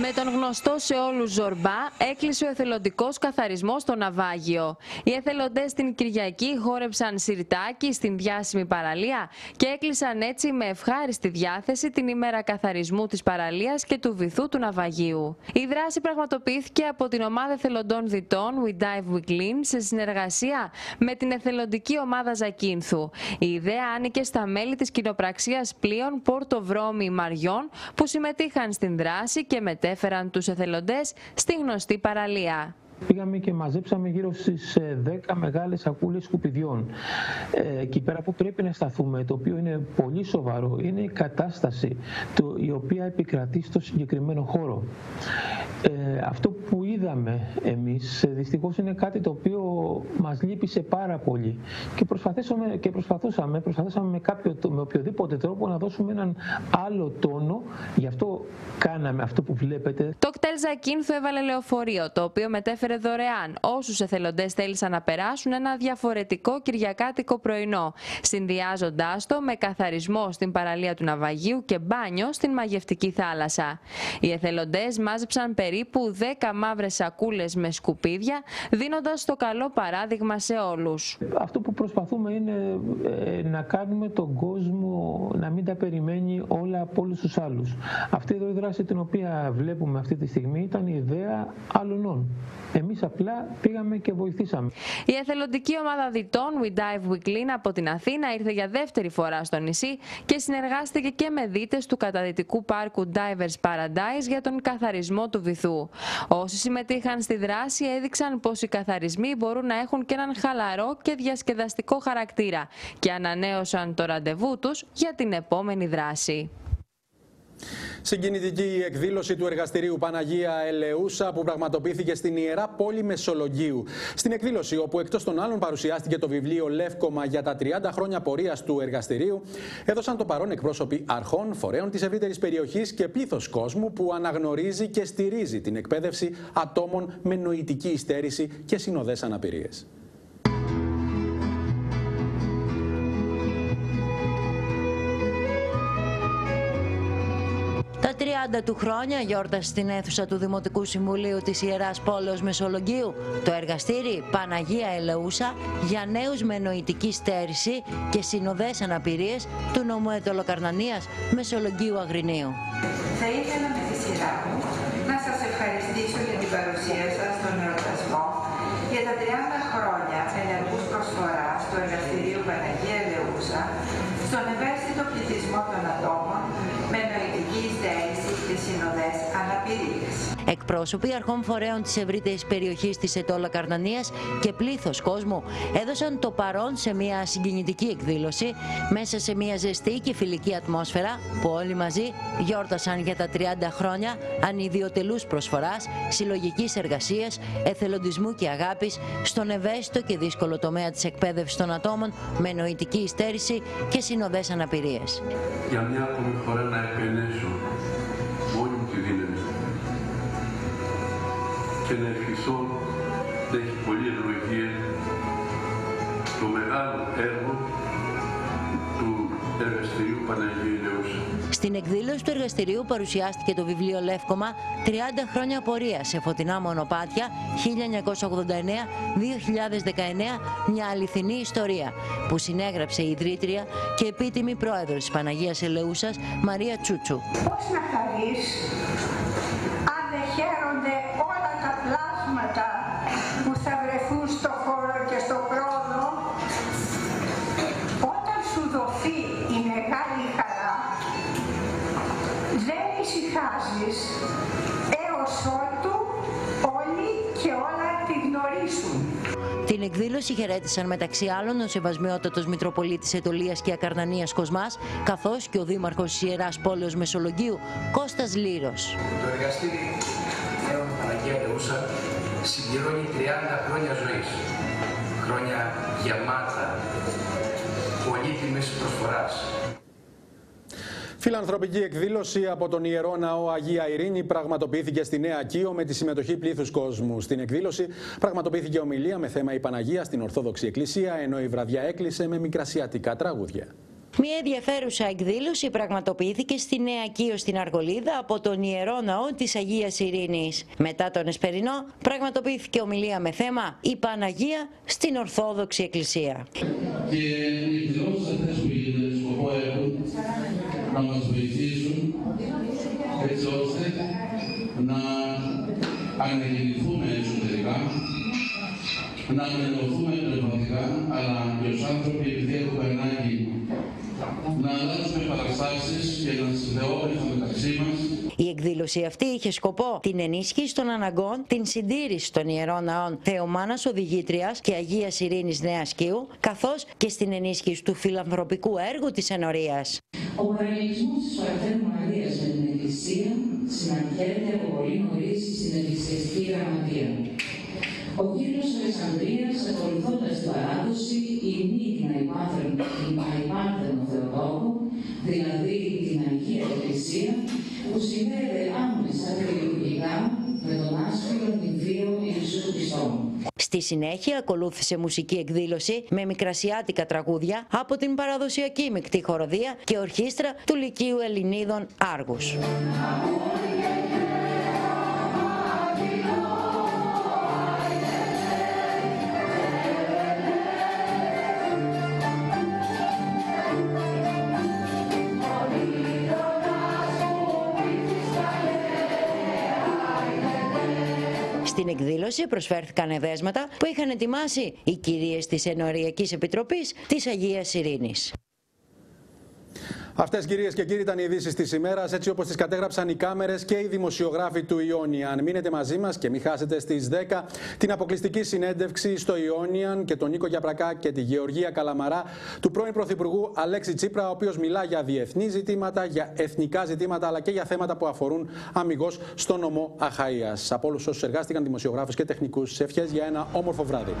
Με τον γνωστό σε όλους Ζορμπά έκλεισε ο εθελοντικός καθαρισμός στο Ναυάγιο. Οι εθελοντές την Κυριακή χόρεψαν σιρτάκι στην διάσημη παραλία και έκλεισαν έτσι με ευχάριστη διάθεση την ημέρα καθαρισμού της παραλίας και του βυθού του Ναυαγίου. Η δράση πραγματοποιήθηκε από την ομάδα εθελοντών διτών We Dive We Clean σε συνεργασία με την εθελοντική ομάδα Ζακίνθου. Η ιδέα άνοικε στα μέλη της κοινοπραξίας πλοίων Πόρτο Βρώμη Μαριών που συμμετείχαν στην δράση και μετέφεραν τους εθελοντές στη γνωστή παραλία. Πήγαμε και μαζέψαμε γύρω στις 10 μεγάλες σακούλες σκουπιδιών. Ε, εκεί πέρα που πρέπει να σταθούμε, το οποίο είναι πολύ σοβαρό, είναι η κατάσταση το, η οποία επικρατεί στο συγκεκριμένο χώρο. Ε, αυτό που είδαμε εμείς ε, δυστυχώς είναι κάτι το οποίο μας λύπησε πάρα πολύ και προσπαθήσαμε, και προσπαθούσαμε, προσπαθούσαμε με, κάποιο, με οποιοδήποτε τρόπο να δώσουμε έναν άλλο τόνο γι' αυτό κάναμε αυτό που βλέπετε. Το κτέλ Ζακίνθου έβαλε λεωφορείο το οποίο μετέφερε δωρεάν όσους εθελοντές θέλησαν να περάσουν ένα διαφορετικό κυριακάτικο πρωινό συνδυάζοντάς το με καθαρισμό στην παραλία του Ναυαγίου και μπάνιο στην μαγευτική θάλασσα. Οι εθελοντές μάζεψαν περίπου 10 μαύρες σακούλες με σκουπίδια, δίνοντας το καλό παράδειγμα σε όλους. Αυτό που προσπαθούμε είναι ε, να κάνουμε τον κόσμο να μην τα περιμένει όλα από όλους τους άλλους. Αυτή εδώ η δράση την οποία βλέπουμε αυτή τη στιγμή ήταν η ιδέα άλλων. Εμείς απλά πήγαμε και βοηθήσαμε. Η εθελοντική ομάδα διτών We Dive We Clean από την Αθήνα ήρθε για δεύτερη φορά στο νησί και συνεργάστηκε και με δίτες του καταδυτικού πάρκου Divers Paradise για τον καθαρισμό του βυθού. Όσοι συμμετείχαν στη δράση έδειξαν πως οι καθαρισμοί μπορούν να έχουν και έναν χαλαρό και διασκεδαστικό χαρακτήρα και ανανέωσαν το ραντεβού τους για την επόμενη δράση. Συγκινητική εκδήλωση του εργαστηρίου Παναγία Ελεούσα που πραγματοποιήθηκε στην Ιερά Πόλη Μεσολογγίου. Στην εκδήλωση, όπου εκτός των άλλων παρουσιάστηκε το βιβλίο Λεύκομα για τα 30 χρόνια πορείας του εργαστηρίου, έδωσαν το παρόν εκπρόσωποι αρχών, φορέων της ευρύτερης περιοχής και πλήθος κόσμου που αναγνωρίζει και στηρίζει την εκπαίδευση ατόμων με νοητική υστέρηση και συνοδές αναπηρίες. Τα 30 του χρόνια γιόρτασε στην αίθουσα του Δημοτικού Συμβουλίου της Ιεράς Πόλεως Μεσολογγίου το εργαστήρι Παναγία Ελεούσα για νέους με νοητική στέρηση και συνοδές αναπηρίες του νομού Ετωλοκαρνανίας Μεσολογγίου Αγρινίου. Θα ήθελα με τη σειρά μου να σας ευχαριστήσω για την παρουσία σας στον εορτασμό για τα 30 χρόνια ενεργούς προσφοράς του εργαστηρίου Παναγία Ελεούσα στον ευαίσθητο πληθυσμό των ατόμων με νοητική στέρηση και συνοδές αναπηρίες. Εκπρόσωποι αρχών φορέων της ευρύτερης περιοχής της Ετώλα Καρνανίας και πλήθος κόσμου έδωσαν το παρόν σε μια συγκινητική εκδήλωση μέσα σε μια ζεστή και φιλική ατμόσφαιρα που όλοι μαζί γιόρτασαν για τα 30 χρόνια ανιδιοτελούς προσφοράς, συλλογικής εργασίας, εθελοντισμού και αγάπης στον ευαίσθητο και δύσκολο τομέα της εκπαίδευσης των ατόμων με νοητική υστέρηση και συνοδές αναπηρίες. Για μια ακόμη φορά να επενέσω και να ευχηθώ να έχει πολύ ευλογία το μεγάλο έργο του εργαστηρίου Παναγίου Ελεούσα. Στην εκδήλωση του εργαστηρίου παρουσιάστηκε το βιβλίο Λεύκομα 30 χρόνια πορείας σε φωτεινά μονοπάτια 1989-2019 μια αληθινή ιστορία που συνέγραψε η ιδρύτρια και επίτιμη πρόεδρος της Παναγίας Ελεούσας Μαρία Τσούτσου. Πώς να χαρείς αν δεν χαίρονται ησυχάζεις έως ότου όλοι και όλα τη γνωρίσουν. Την εκδήλωση χαιρέτησαν μεταξύ άλλων ο Σεβασμιότατος Μητροπολίτης Ετωλίας και Ακαρνανίας Κοσμάς, καθώς και ο Δήμαρχος της Ιεράς Πόλεως Μεσολογγίου, Κώστας Λύρος. Το εργαστήρι Νέων Παναγία Λεούσα συμπληρώνει 30 χρόνια ζωής. Χρόνια γεμάτα πολύτιμης προσφοράς. Φιλανθρωπική εκδήλωση από τον Ιερό Ναό Αγία Ειρήνη πραγματοποιήθηκε στη Νέα Κίο με τη συμμετοχή πλήθους κόσμου. Στην εκδήλωση πραγματοποιήθηκε ομιλία με θέμα η Παναγία στην Ορθόδοξη Εκκλησία, ενώ η βραδιά έκλεισε με μικρασιατικά τραγούδια. Μια ενδιαφέρουσα εκδήλωση πραγματοποιήθηκε στη Νέα Κίο στην Αργολίδα από τον Ιερό Ναό της Αγίας Ειρήνης. Μετά τον Εσπερινό πραγματοποιήθηκε ομιλία με θέμα η Παναγία στην Ορθόδοξη Εκκλησία. Και οι εκδηλώσεις αυτές που γίνεται σκοπό έχουν να μας βοηθήσουν έτσι ώστε να ανεγεννηθούμε εσωτερικά, να ανενωθούμε πνευματικά, αλλά και ως άνθρωποι επειδή έχουμε ανάγκη να αλλάξουμε παραστάσεις και να συνδεόμεθα μεταξύ μας Η εκδήλωση αυτή είχε σκοπό την ενίσχυση των αναγκών, την συντήρηση των ιερών ναών Θεομάνας Οδηγήτριας και Αγίας Ειρήνης Νέας Κίου, καθώς και στην ενίσχυση του φιλανθρωπικού έργου της ενορίας. Ο παραλληλισμός της Παραθένου Μαρίας με την Εκκλησία συναντιέται από πολύ νωρίς στην Εκκλησιαστική Γραμματεία. Ο κύριος Αλεξανδρίας, ακολουθώντας την παράδοση, ημί την αϊπάρθενο Θεοτόκο, δηλαδή την Αγία Εκκλησία, που συνδέεται άμεσα και λειτουργικά με τον άσφυρο νυμφίο Ιησού Χριστό. Στη συνέχεια ακολούθησε μουσική εκδήλωση με μικρασιάτικα τραγούδια από την παραδοσιακή μεικτή χοροδία και ορχήστρα του Λυκείου Ελληνίδων Άργους. Εκδήλωση προσφέρθηκαν εδέσματα που είχαν ετοιμάσει οι κυρίες της Ενοριακής Επιτροπής της Αγίας Ειρήνης. Αυτές, κυρίες και κύριοι, ήταν οι ειδήσεις της ημέρας, έτσι όπως τις κατέγραψαν οι κάμερες και οι δημοσιογράφοι του Ιόνιαν. Μείνετε μαζί μας και μην χάσετε στις 10 την αποκλειστική συνέντευξη στο Ιόνιαν και τον Νίκο Γιαπρακά και τη Γεωργία Καλαμαρά του πρώην Πρωθυπουργού Αλέξη Τσίπρα, ο οποίος μιλά για διεθνή ζητήματα, για εθνικά ζητήματα, αλλά και για θέματα που αφορούν αμυγός στο νομό Αχαία. Από όλους όσους εργάστηκαν, δημοσιογράφους και τεχνικούς, ευχές για ένα όμορφο βράδυ.